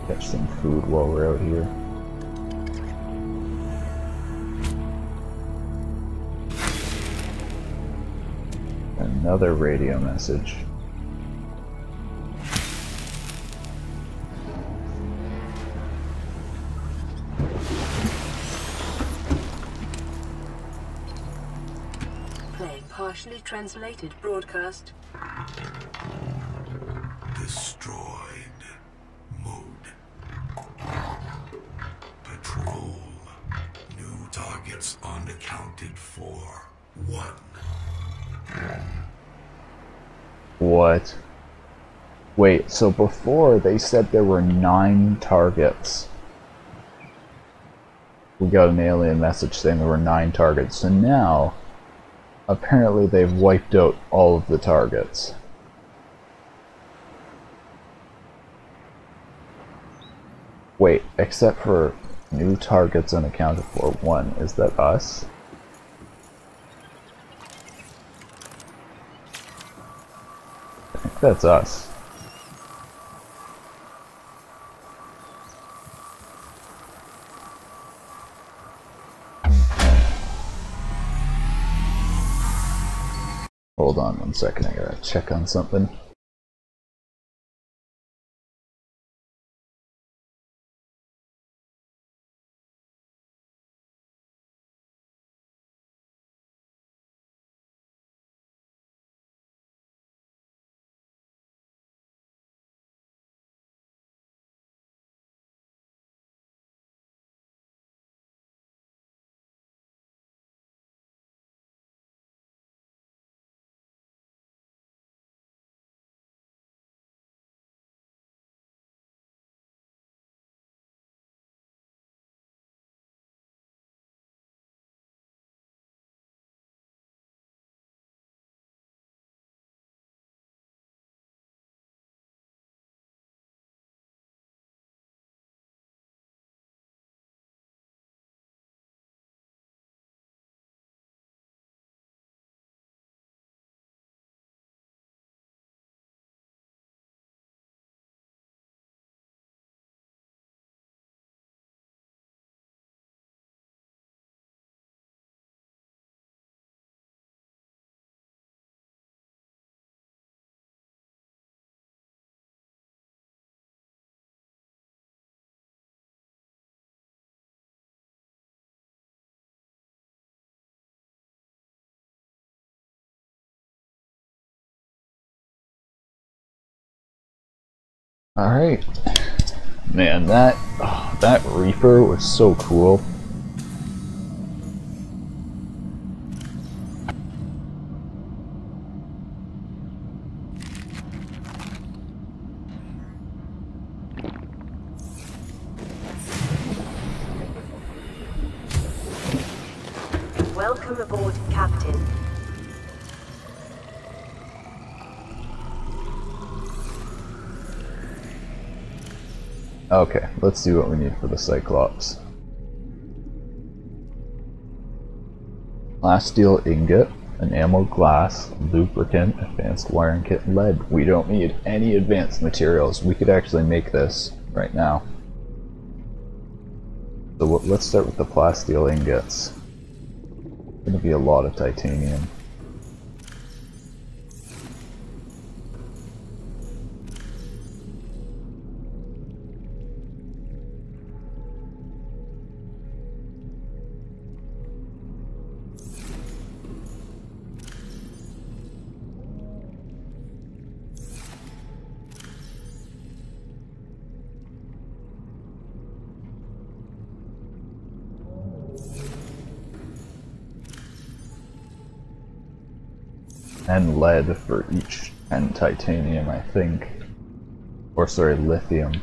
Speaker 1: Get some food while we're out here. Another radio message.
Speaker 2: Translated broadcast.
Speaker 9: Destroyed. Mode. Patrol. New targets unaccounted for. One.
Speaker 1: What? Wait, so before they said there were nine targets. We got an alien message saying there were nine targets, so now apparently they've wiped out all of the targets. Wait, except for new targets unaccounted for one, is that us? I think that's us. One second, I gotta check on something. Alright. Man, that oh, that Reaper was so cool. Let's see what we need for the Cyclops. Plasteel ingot, enamel glass, lubricant, advanced wiring kit, lead. We don't need any advanced materials. We could actually make this right now. So let's start with the plasteel ingots. Gonna be a lot of titanium. And lead for each, and titanium, I think. Or sorry, lithium.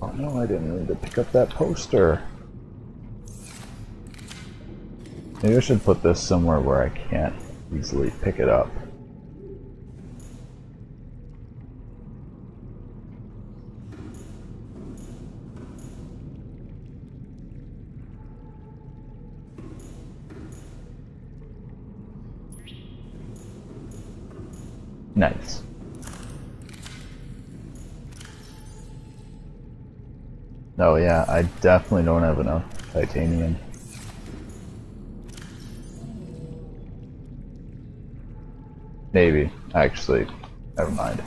Speaker 1: Oh no, I didn't need to pick up that poster. Maybe I should put this somewhere where I can't easily pick it up. Oh yeah, I definitely don't have enough titanium. Maybe. Actually, never mind.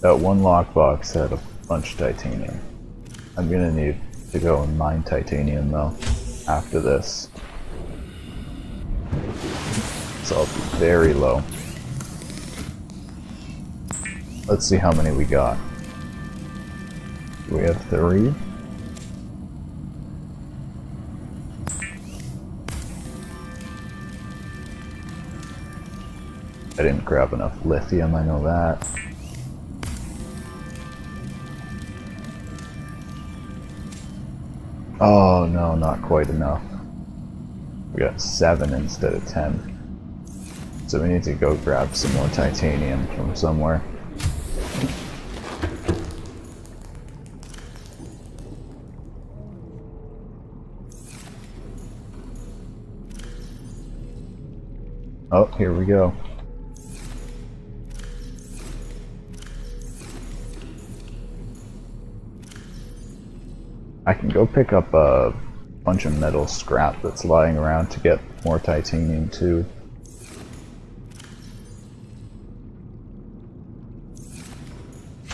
Speaker 1: That one lockbox had a bunch of titanium. I'm gonna need to go and mine titanium though, after this. So I'll be very low. Let's see how many we got. We have three. I didn't grab enough lithium, I know that. Oh no, not quite enough. We got seven instead of ten. So we need to go grab some more titanium from somewhere. Oh, here we go. I can go pick up a bunch of metal scrap that's lying around to get more titanium too.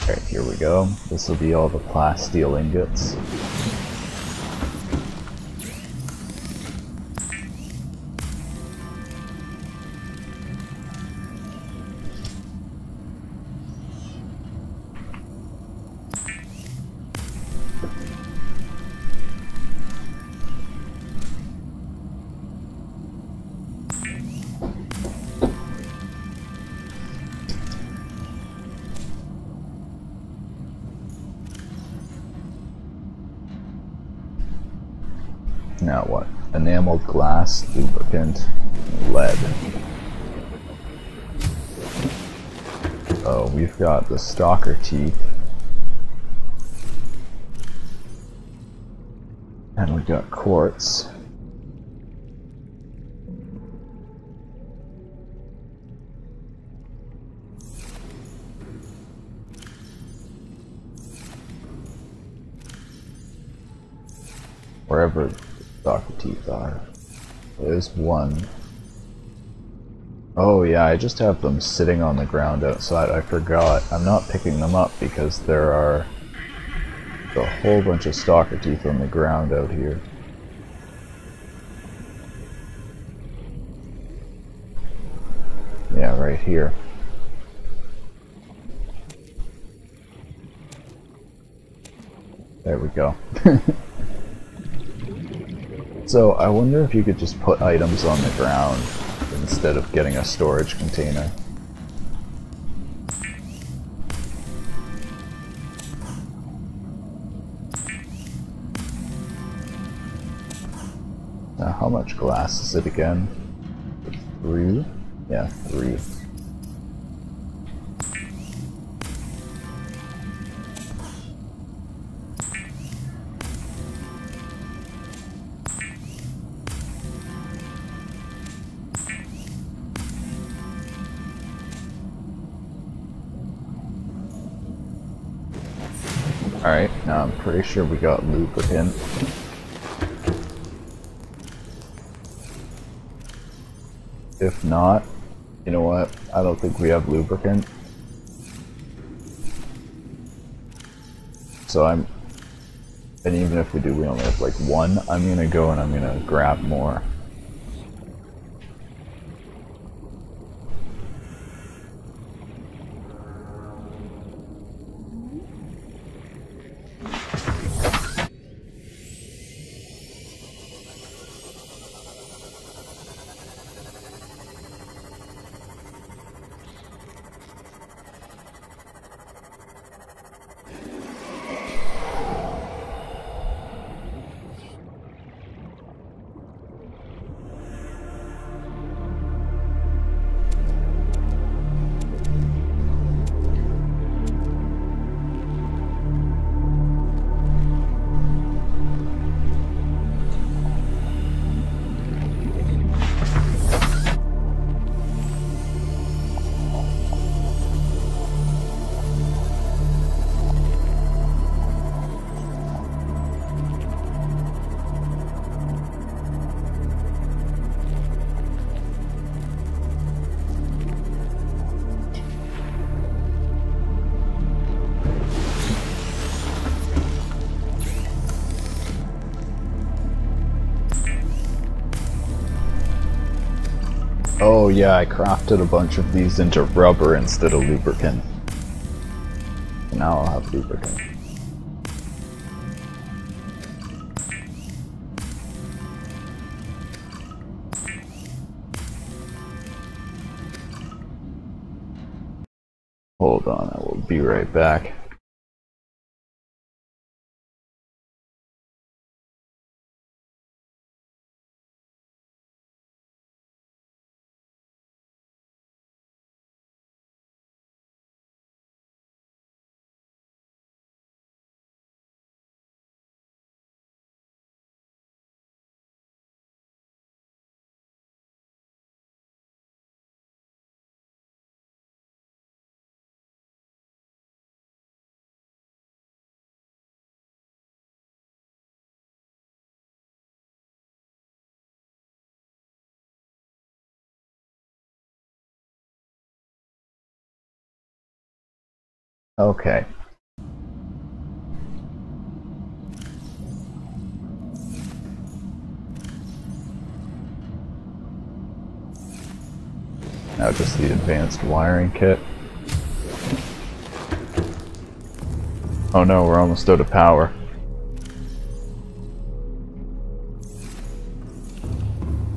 Speaker 1: Alright, here we go. This will be all the plasteel ingots. The stalker teeth. And we got quartz. Wherever the stalker teeth are. There's one. Oh yeah, I just have them sitting on the ground outside. I forgot. I'm not picking them up because there are a whole bunch of stalker teeth on the ground out here. Yeah, right here. There we go. so I wonder if you could just put items on the ground instead of getting a storage container. Now how much glass is it again? Three? Yeah, three. Pretty sure we got lubricant. If not, you know what? I don't think we have lubricant. So I'm, and even if we do, we only have like one, I'm gonna go and I'm gonna grab more. Oh yeah, I crafted a bunch of these into rubber instead of lubricant. Now I'll have lubricant. Okay. Now just the advanced wiring kit. Oh no, we're almost out of power.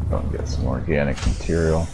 Speaker 1: Go and get some organic material.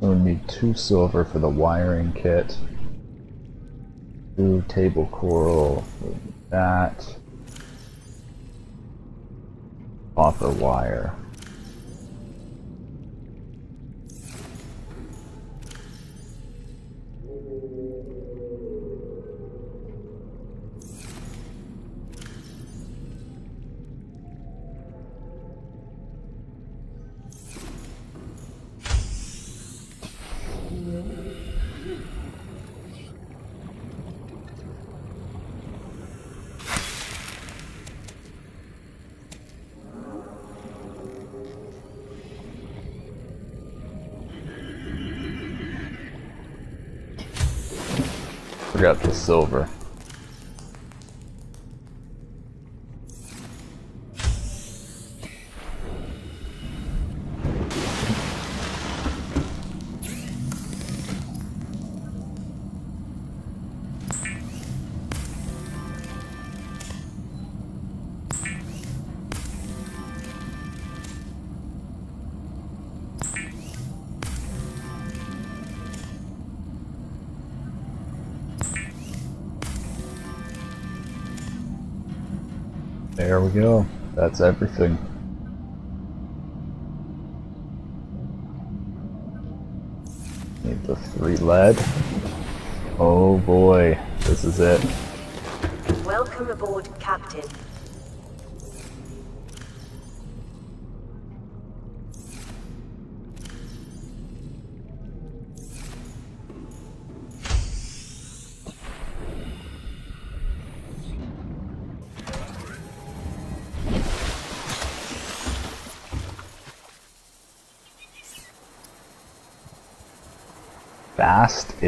Speaker 1: We need two silver for the wiring kit. Two table coral, that. Copper wire. That's everything. Need the three lead. Oh boy, this is it.
Speaker 7: Welcome aboard, Captain.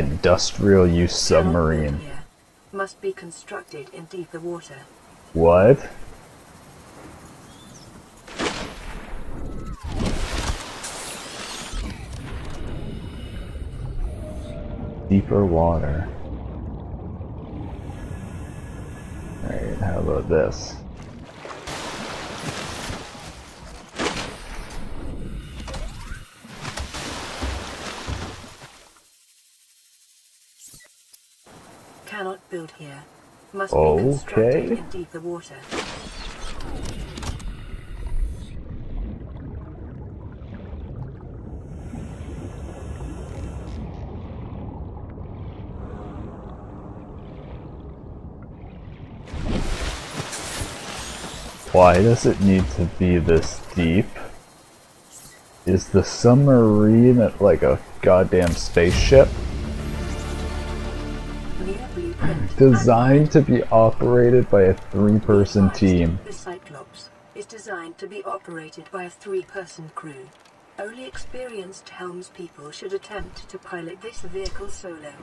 Speaker 1: Industrial use submarine.
Speaker 2: Must be constructed in deeper water.
Speaker 1: What? Deeper water. Alright, How about this?
Speaker 2: Cannot build here. Must be constructed
Speaker 1: Okay. Why does it need to be this deep? Is the submarine like a goddamn spaceship? Designed to be operated by a three-person team.
Speaker 2: The Cyclops is designed to be operated by a three-person crew. Only experienced helmspeople should attempt to pilot this vehicle solo.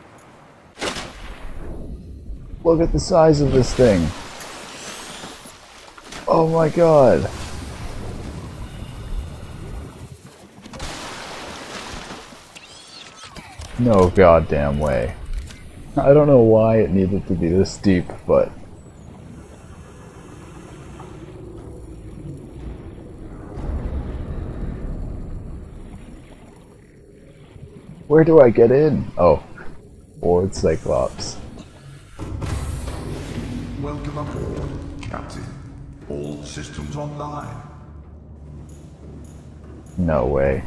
Speaker 1: Look at the size of this thing. Oh my god. No goddamn way. I don't know why it needed to be this deep, but... Where do I get in? Oh, board Cyclops.
Speaker 9: Welcome aboard, Captain. All systems online.
Speaker 1: No way.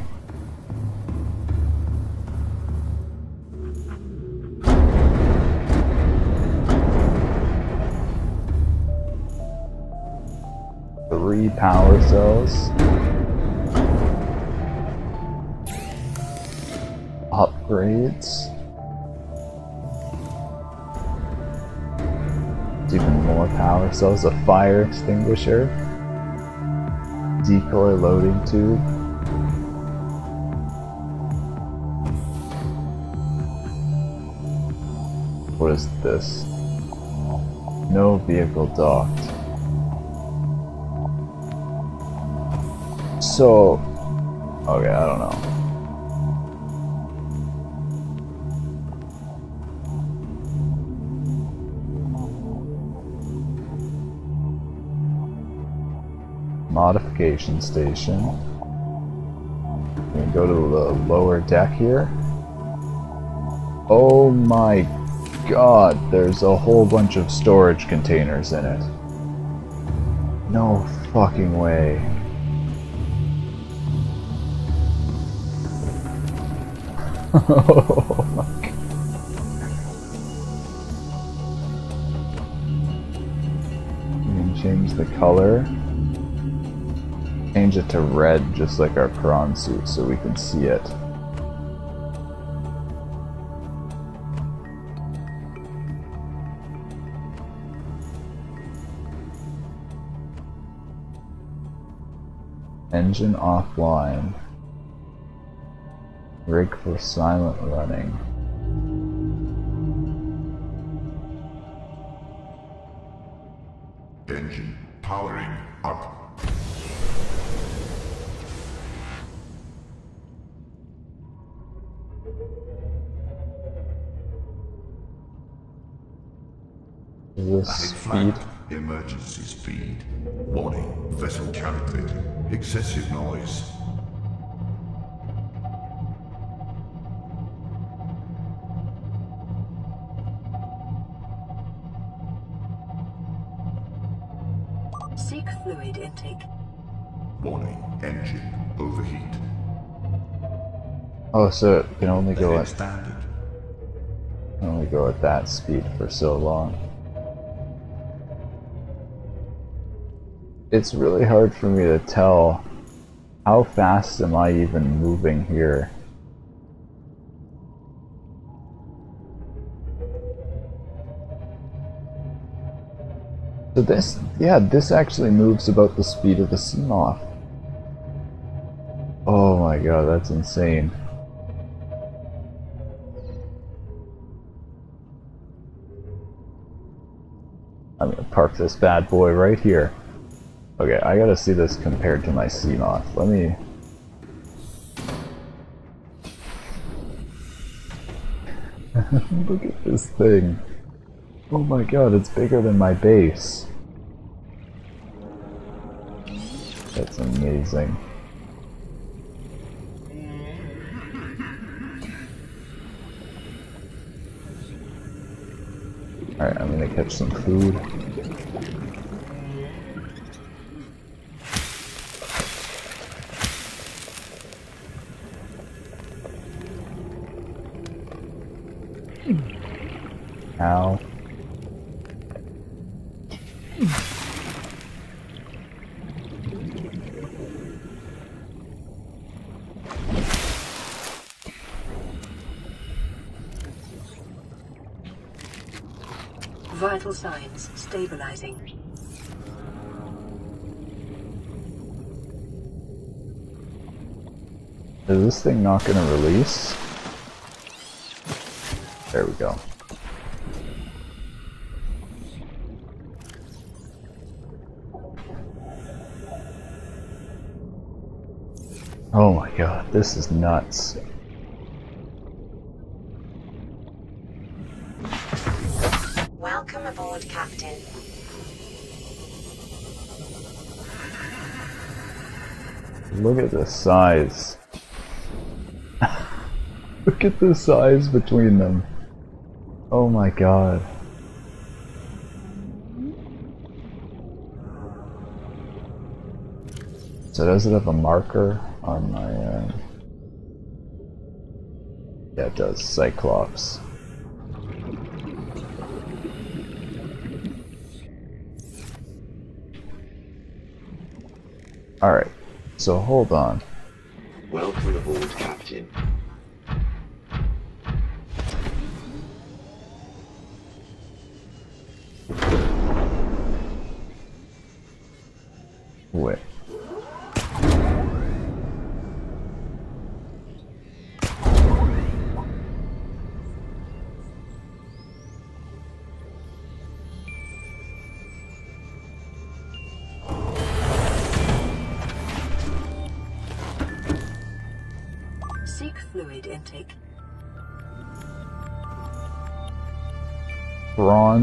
Speaker 1: Three power cells. Upgrades. Even more power cells. A fire extinguisher. Decoy loading tube. What is this? No vehicle docked. So, okay, I don't know. Modification station. Go to the lower deck here. Oh my god, there's a whole bunch of storage containers in it. No fucking way. We can change the color. Change it to red, just like our prawn suit, so we can see it. Engine offline. Rig for silent running.
Speaker 9: Engine powering up.
Speaker 1: This speed?
Speaker 9: Emergency speed. Warning. Vessel calibrated. Excessive noise.
Speaker 1: Oh, so it can only go at
Speaker 9: standard.
Speaker 1: only go at that speed for so long. It's really hard for me to tell how fast am I even moving here. So this, yeah, this actually moves about the speed of the Seamoth. Oh my god, that's insane. I'm gonna park this bad boy right here. Okay, I gotta see this compared to my Seamoth. Let me... Look at this thing. Oh my god, it's bigger than my base. That's amazing. Alright, I'm gonna catch some food. Ow.
Speaker 2: Vital signs stabilizing.
Speaker 1: Is this thing not gonna release? There we go. Oh my god, this is nuts. Look at the size. Look at the size between them. Oh my god. So does it have a marker on my uh... Yeah it does, Cyclops. So hold on.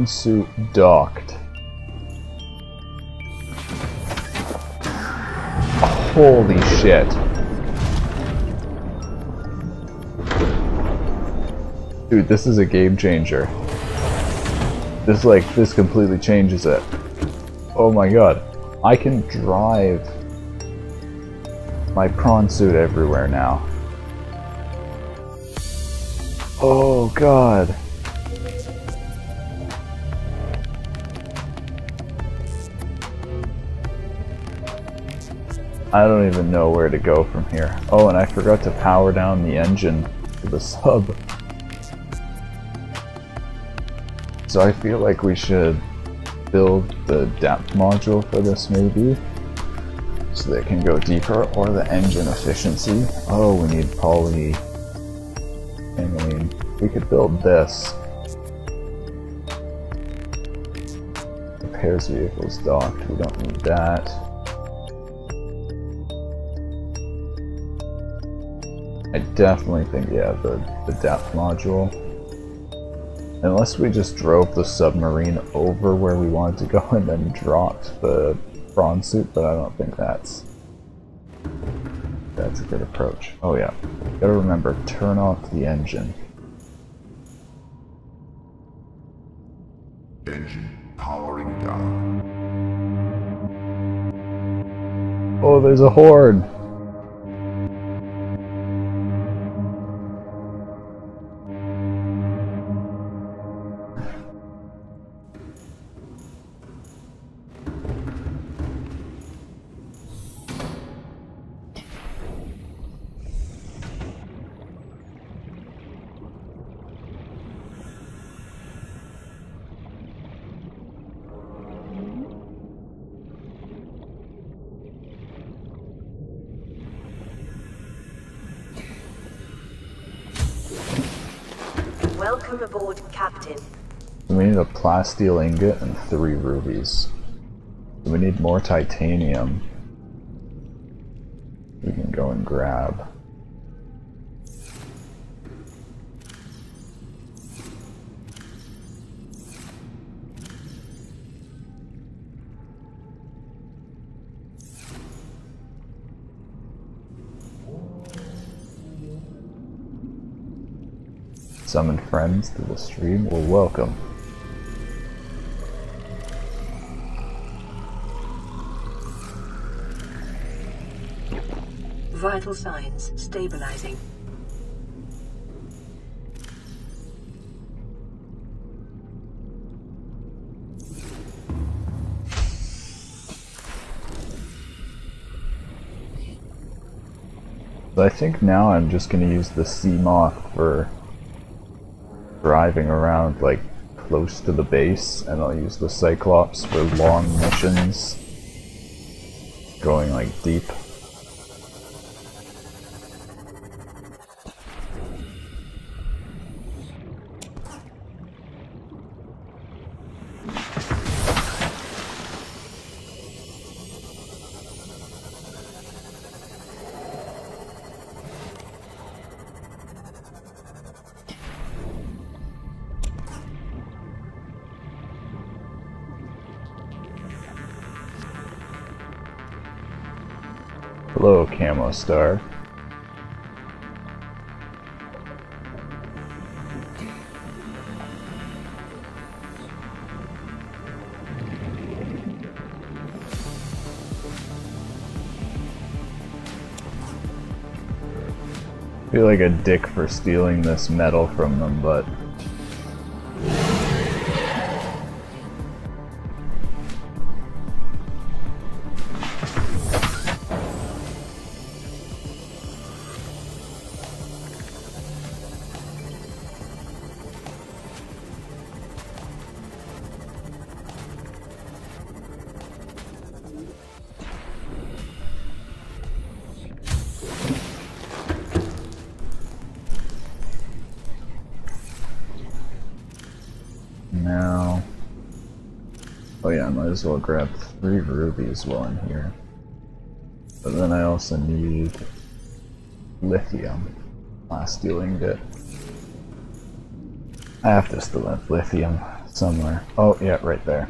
Speaker 1: Suit docked. Holy shit. Dude, this is a game changer. This like this completely changes it. Oh my god. I can drive my prawn suit everywhere now. Oh god. I don't even know where to go from here. Oh, and I forgot to power down the engine to the sub. So I feel like we should build the depth module for this maybe. So that it can go deeper, or the engine efficiency. Oh, we need poly. I mean, we could build this. Repairs vehicles docked, we don't need that. I definitely think, yeah, the, the depth module. Unless we just drove the submarine over where we wanted to go and then dropped the prawn suit, but I don't think that's that's a good approach. Oh yeah, gotta remember, turn off the engine.
Speaker 9: Engine powering down.
Speaker 1: Oh, there's a horde!
Speaker 7: Welcome aboard, Captain.
Speaker 1: We need a plasteel ingot and three rubies. We need more titanium. We can go and grab. Summon friends to the stream. Well, welcome.
Speaker 2: Vital signs stabilizing.
Speaker 1: I think now I'm just gonna use the Seamoth for driving around like close to the base and I'll use the Cyclops for long missions going like deep. Star. feel like a dick for stealing this metal from them, but as well grab three rubies while I'm here. But then I also need lithium. Last stealing bit. I have to still have lithium somewhere. Oh yeah, right there.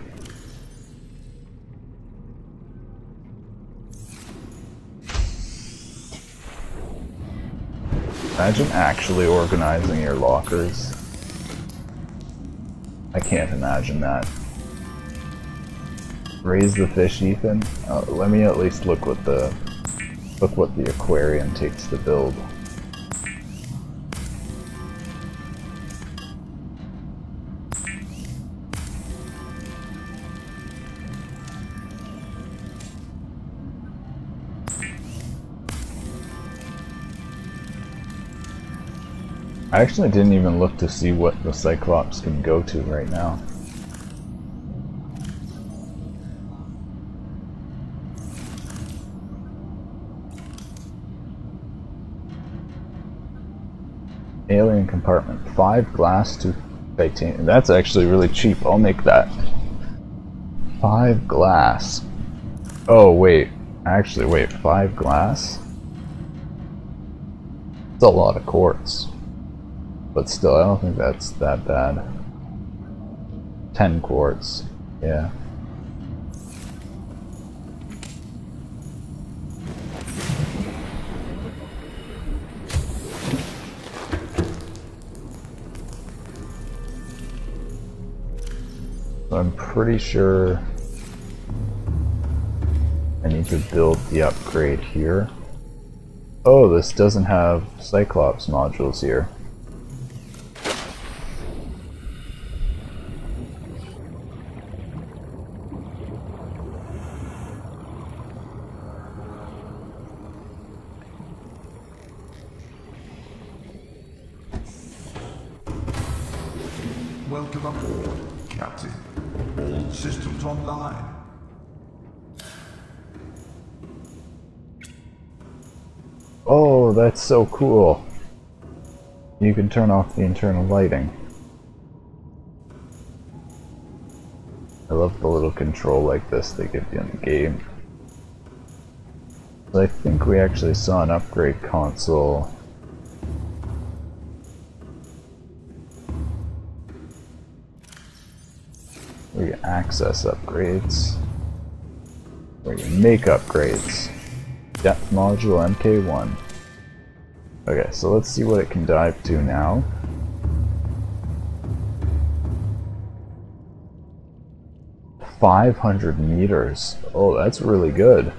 Speaker 1: Imagine actually organizing your lockers. I can't imagine that. Raise the fish, Ethan. Uh, let me at least look what the look what the aquarium takes to build. I actually didn't even look to see what the Cyclops can go to right now. Alien containment. Five glass to titanium. That's actually really cheap. I'll make that. Five glass. Oh, wait. Actually, wait. Five glass? It's a lot of quartz. But still, I don't think that's that bad. 10 quartz. Yeah. I'm pretty sure I need to build the upgrade here. Oh, this doesn't have Cyclops modules here. So cool. You can turn off the internal lighting. I love the little control like this they give you in the game. I think we actually saw an upgrade console you access upgrades, where you make upgrades. Depth module MK1. Okay, so let's see what it can dive to now. Five hundred meters. Oh, that's really good.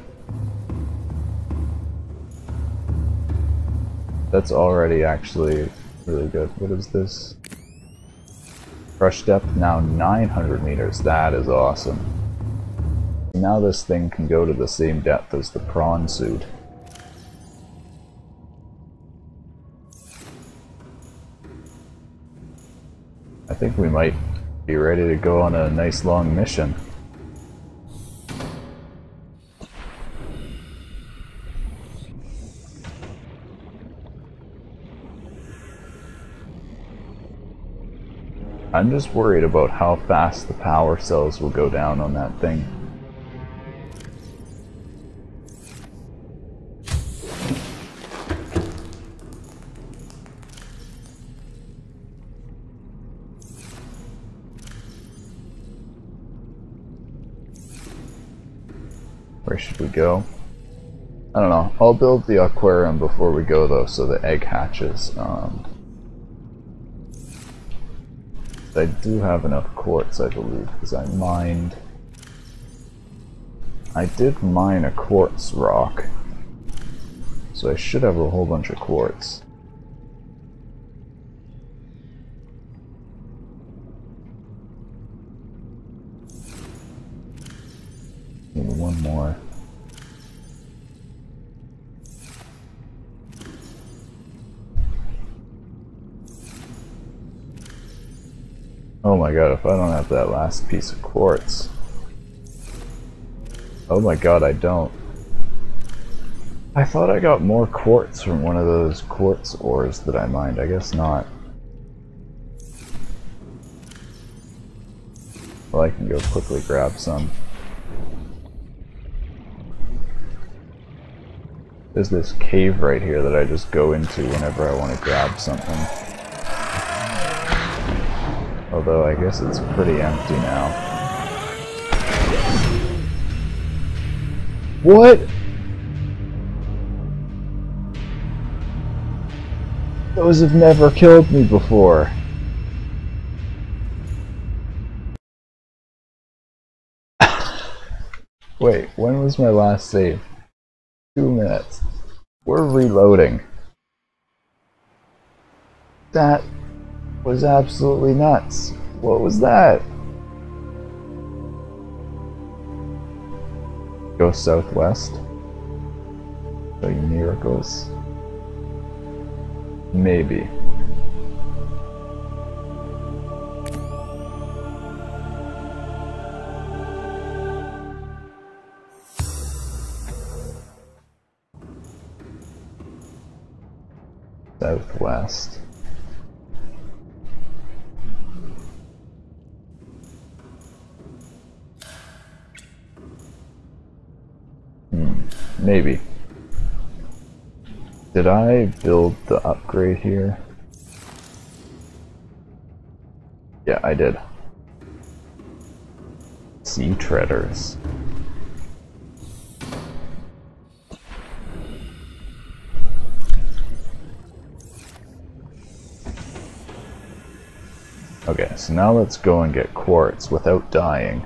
Speaker 1: That's already actually really good. What is this? Crush depth now 900 meters. That is awesome. Now this thing can go to the same depth as the prawn suit. Think we might be ready to go on a nice long mission. I'm just worried about how fast the power cells will go down on that thing. Go? I don't know. I'll build the aquarium before we go though, so the egg hatches. Um, I do have enough quartz, I believe, because I mined... I did mine a quartz rock, so I should have a whole bunch of quartz. Need one more. My god, if I don't have that last piece of quartz. Oh my god, I don't. I thought I got more quartz from one of those quartz ores that I mined. I guess not. Well, I can go quickly grab some. There's this cave right here that I just go into whenever I want to grab something. Although I guess it's pretty empty now. What? Those have never killed me before. Wait, when was my last save? Two minutes. We're reloading. That was absolutely nuts. What was that? Go southwest. You miracles. Maybe. Southwest. Maybe. Did I build the upgrade here? Yeah, I did. Sea treaders. Okay, so now let's go and get quartz without dying.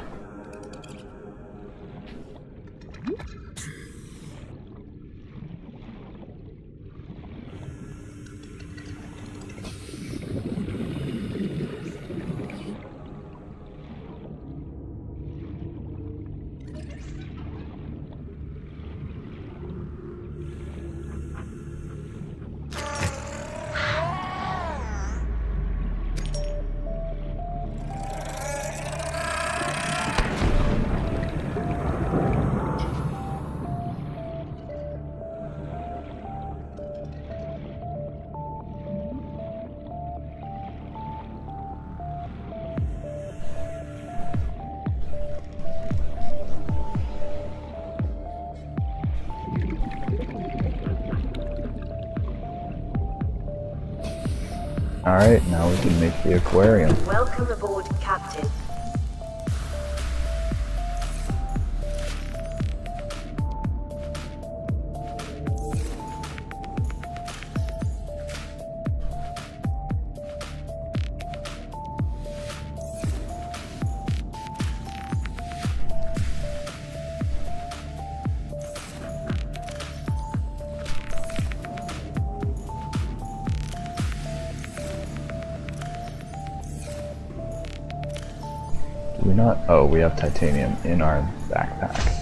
Speaker 1: Have titanium in our backpack.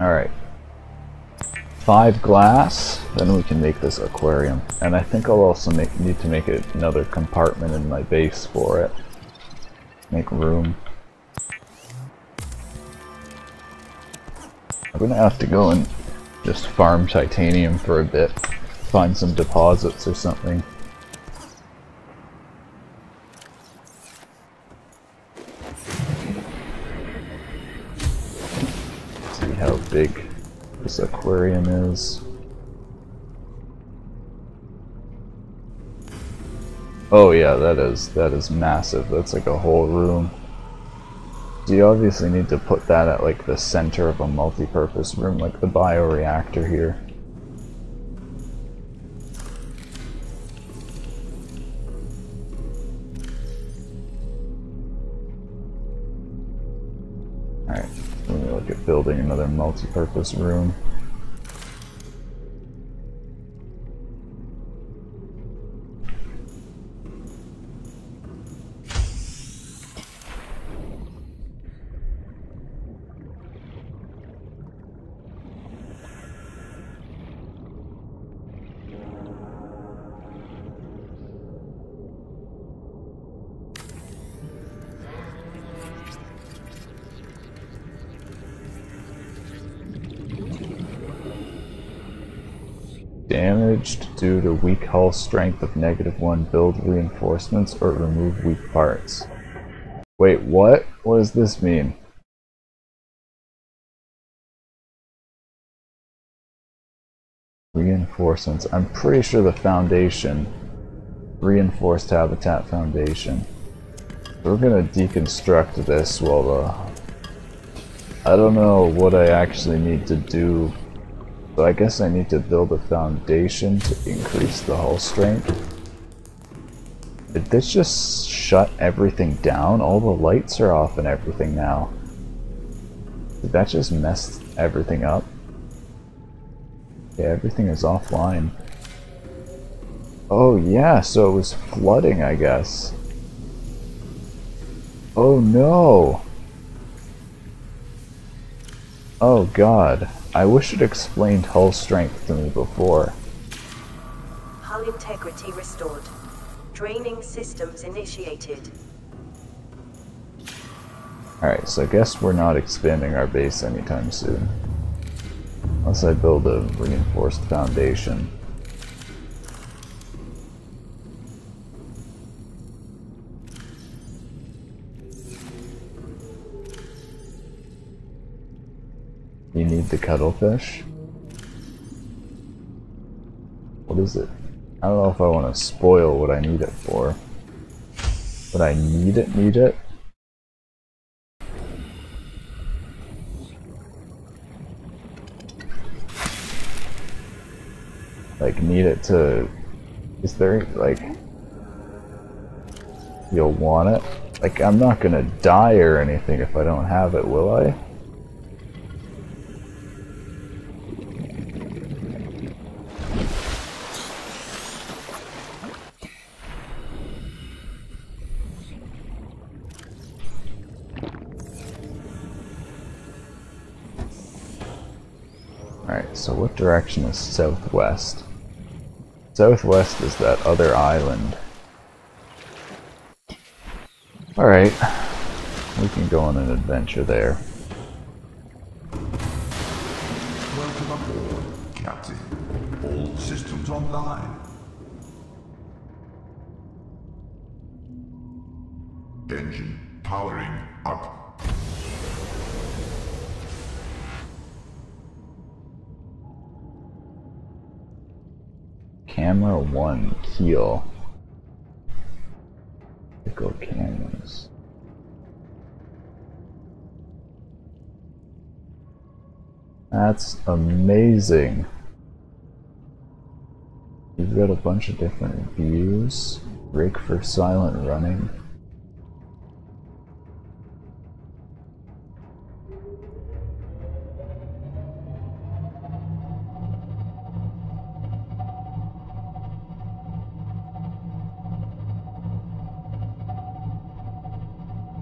Speaker 1: Alright. Five glass, then we can make this aquarium. And I think I'll also make, need to make another compartment in my base for it. Make room. I'm gonna have to go and just farm titanium for a bit. Find some deposits or something. See how big this aquarium is. Oh yeah, that is that is massive. That's like a whole room. You obviously need to put that at like the center of a multi-purpose room, like the bioreactor here. Alright, let me look at building another multi-purpose room. Weak hull strength of negative 1. Build reinforcements or remove weak parts. Wait, what? What does this mean? Reinforcements. I'm pretty sure the foundation. Reinforced Habitat Foundation. We're gonna deconstruct this while uh, the... I don't know what I actually need to do so I guess I need to build a foundation to increase the hull strength. Did this just shut everything down? All the lights are off and everything now. Did that just mess everything up? Yeah, everything is offline. Oh yeah, so it was flooding, I guess. Oh no! Oh god. I wish it explained hull strength to me before.
Speaker 10: Hull integrity restored. Draining systems initiated.
Speaker 1: Alright, so I guess we're not expanding our base anytime soon. Unless I build a reinforced foundation. You need the cuttlefish? What is it? I don't know if I want to spoil what I need it for. But I need it, need it? Like, need it to... Is there, like... You'll want it? Like, I'm not gonna die or anything if I don't have it, will I? Alright, so what direction is southwest? Southwest is that other island. Alright, we can go on an adventure there. That's amazing. You've got a bunch of different views. Rig for silent running.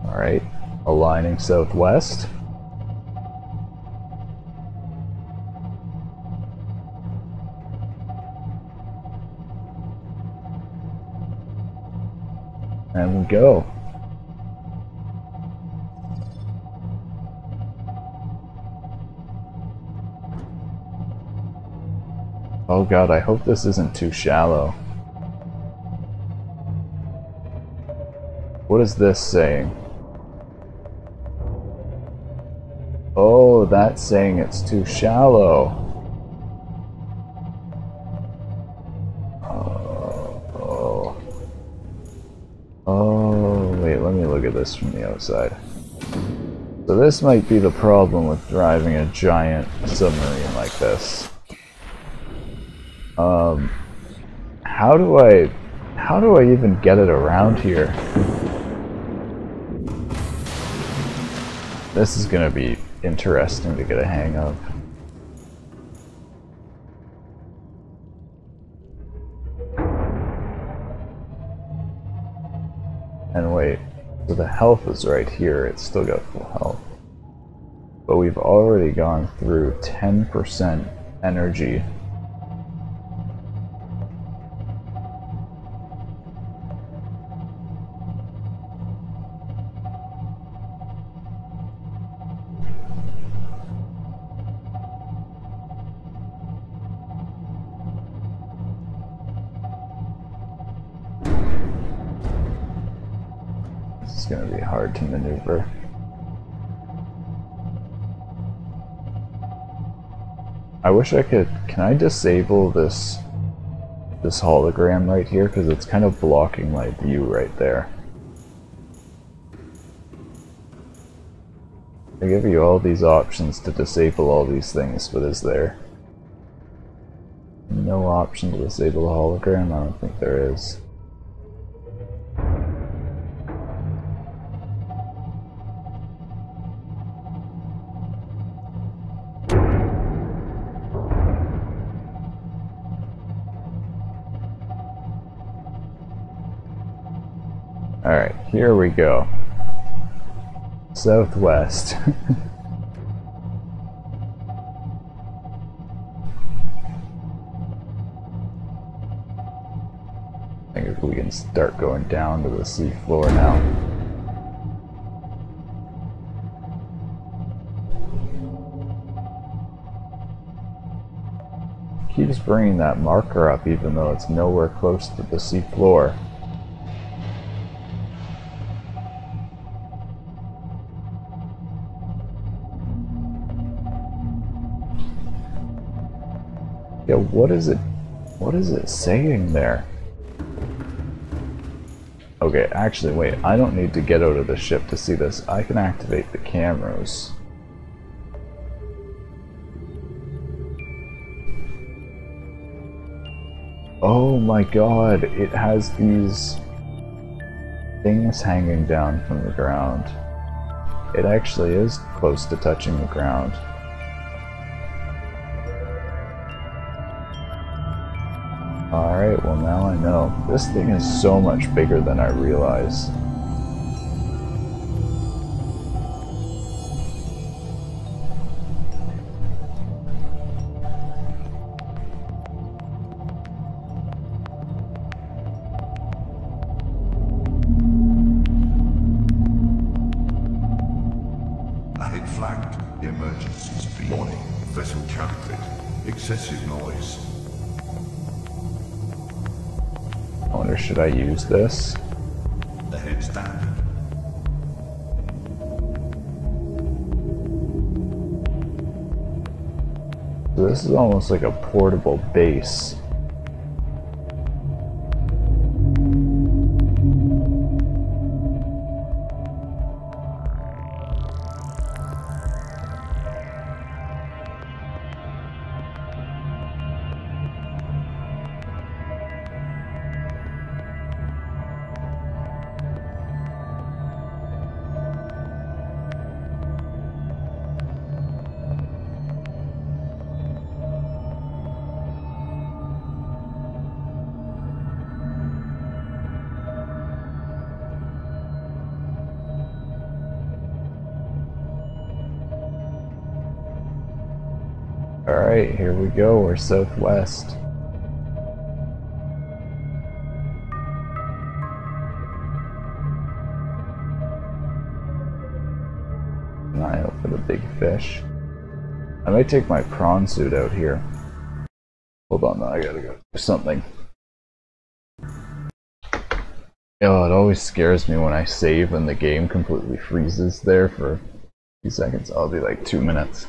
Speaker 1: Alright, aligning southwest. And we go. Oh god, I hope this isn't too shallow. What is this saying? Oh, that's saying it's too shallow. Outside. So this might be the problem with driving a giant submarine like this. Um, how do I, how do I even get it around here? This is gonna be interesting to get a hang of. Health is right here, it's still got full health. But we've already gone through 10% energy wish I could... Can I disable this this hologram right here? Because it's kind of blocking my view right there. I give you all these options to disable all these things, but is there no option to disable the hologram? I don't think there is. Here we go. Southwest. I think we can start going down to the sea floor now. Keeps bringing that marker up even though it's nowhere close to the sea floor. What is it? What is it saying there? Okay, actually, wait. I don't need to get out of the ship to see this. I can activate the cameras. Oh my god, it has these things hanging down from the ground. It actually is close to touching the ground. Know. This thing is so much bigger than I realize. This? So this is almost like a portable base. Go. We're southwest. An eye out for the big fish. I might take my prawn suit out here. Hold on, I gotta go do something. Oh, it always scares me when I save and the game completely freezes there for a few seconds. I'll be like two minutes.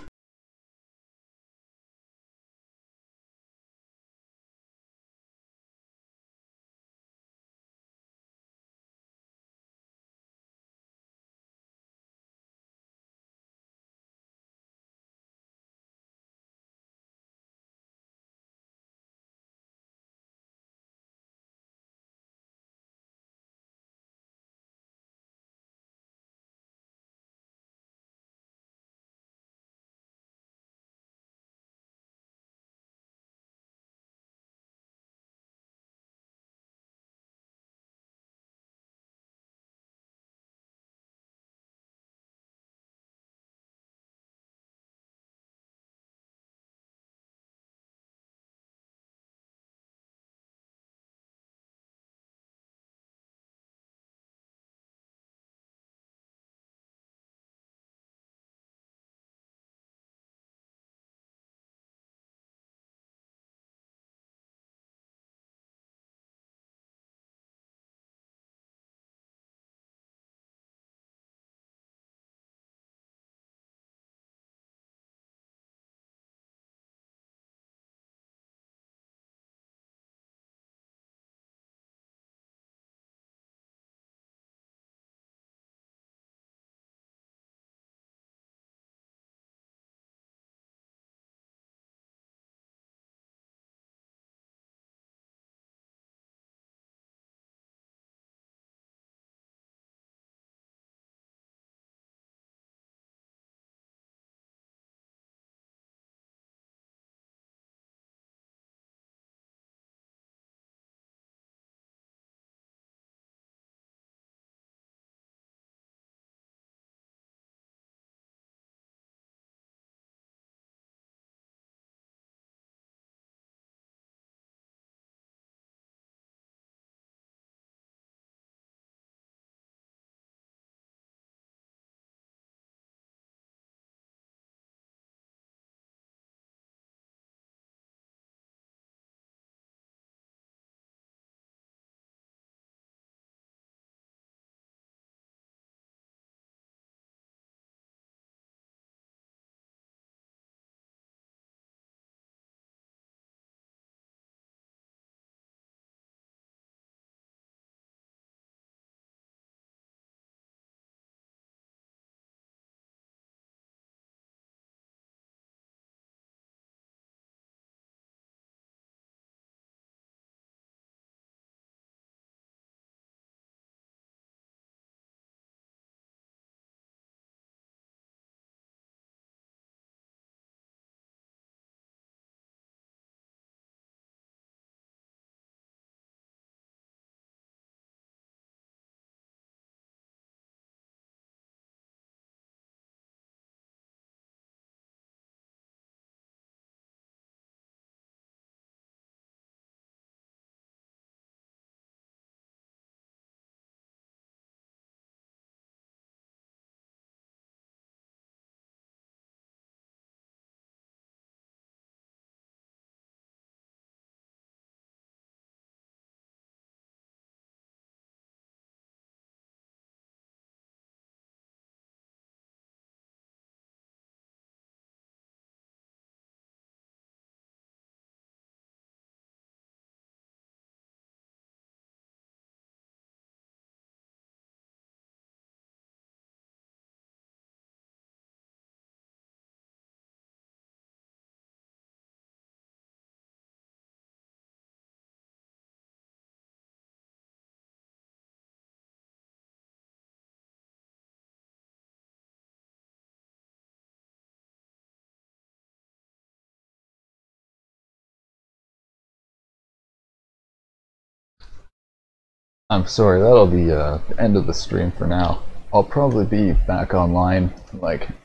Speaker 1: I'm sorry, that'll be uh, the end of the stream for now. I'll probably be back online in like an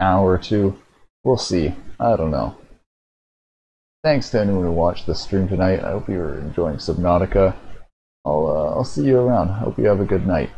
Speaker 1: hour or two. We'll see. I don't know. thanks to anyone who watched the stream tonight. I hope you were enjoying Subnautica. I'll uh, I'll see you around. Hope you have a good night.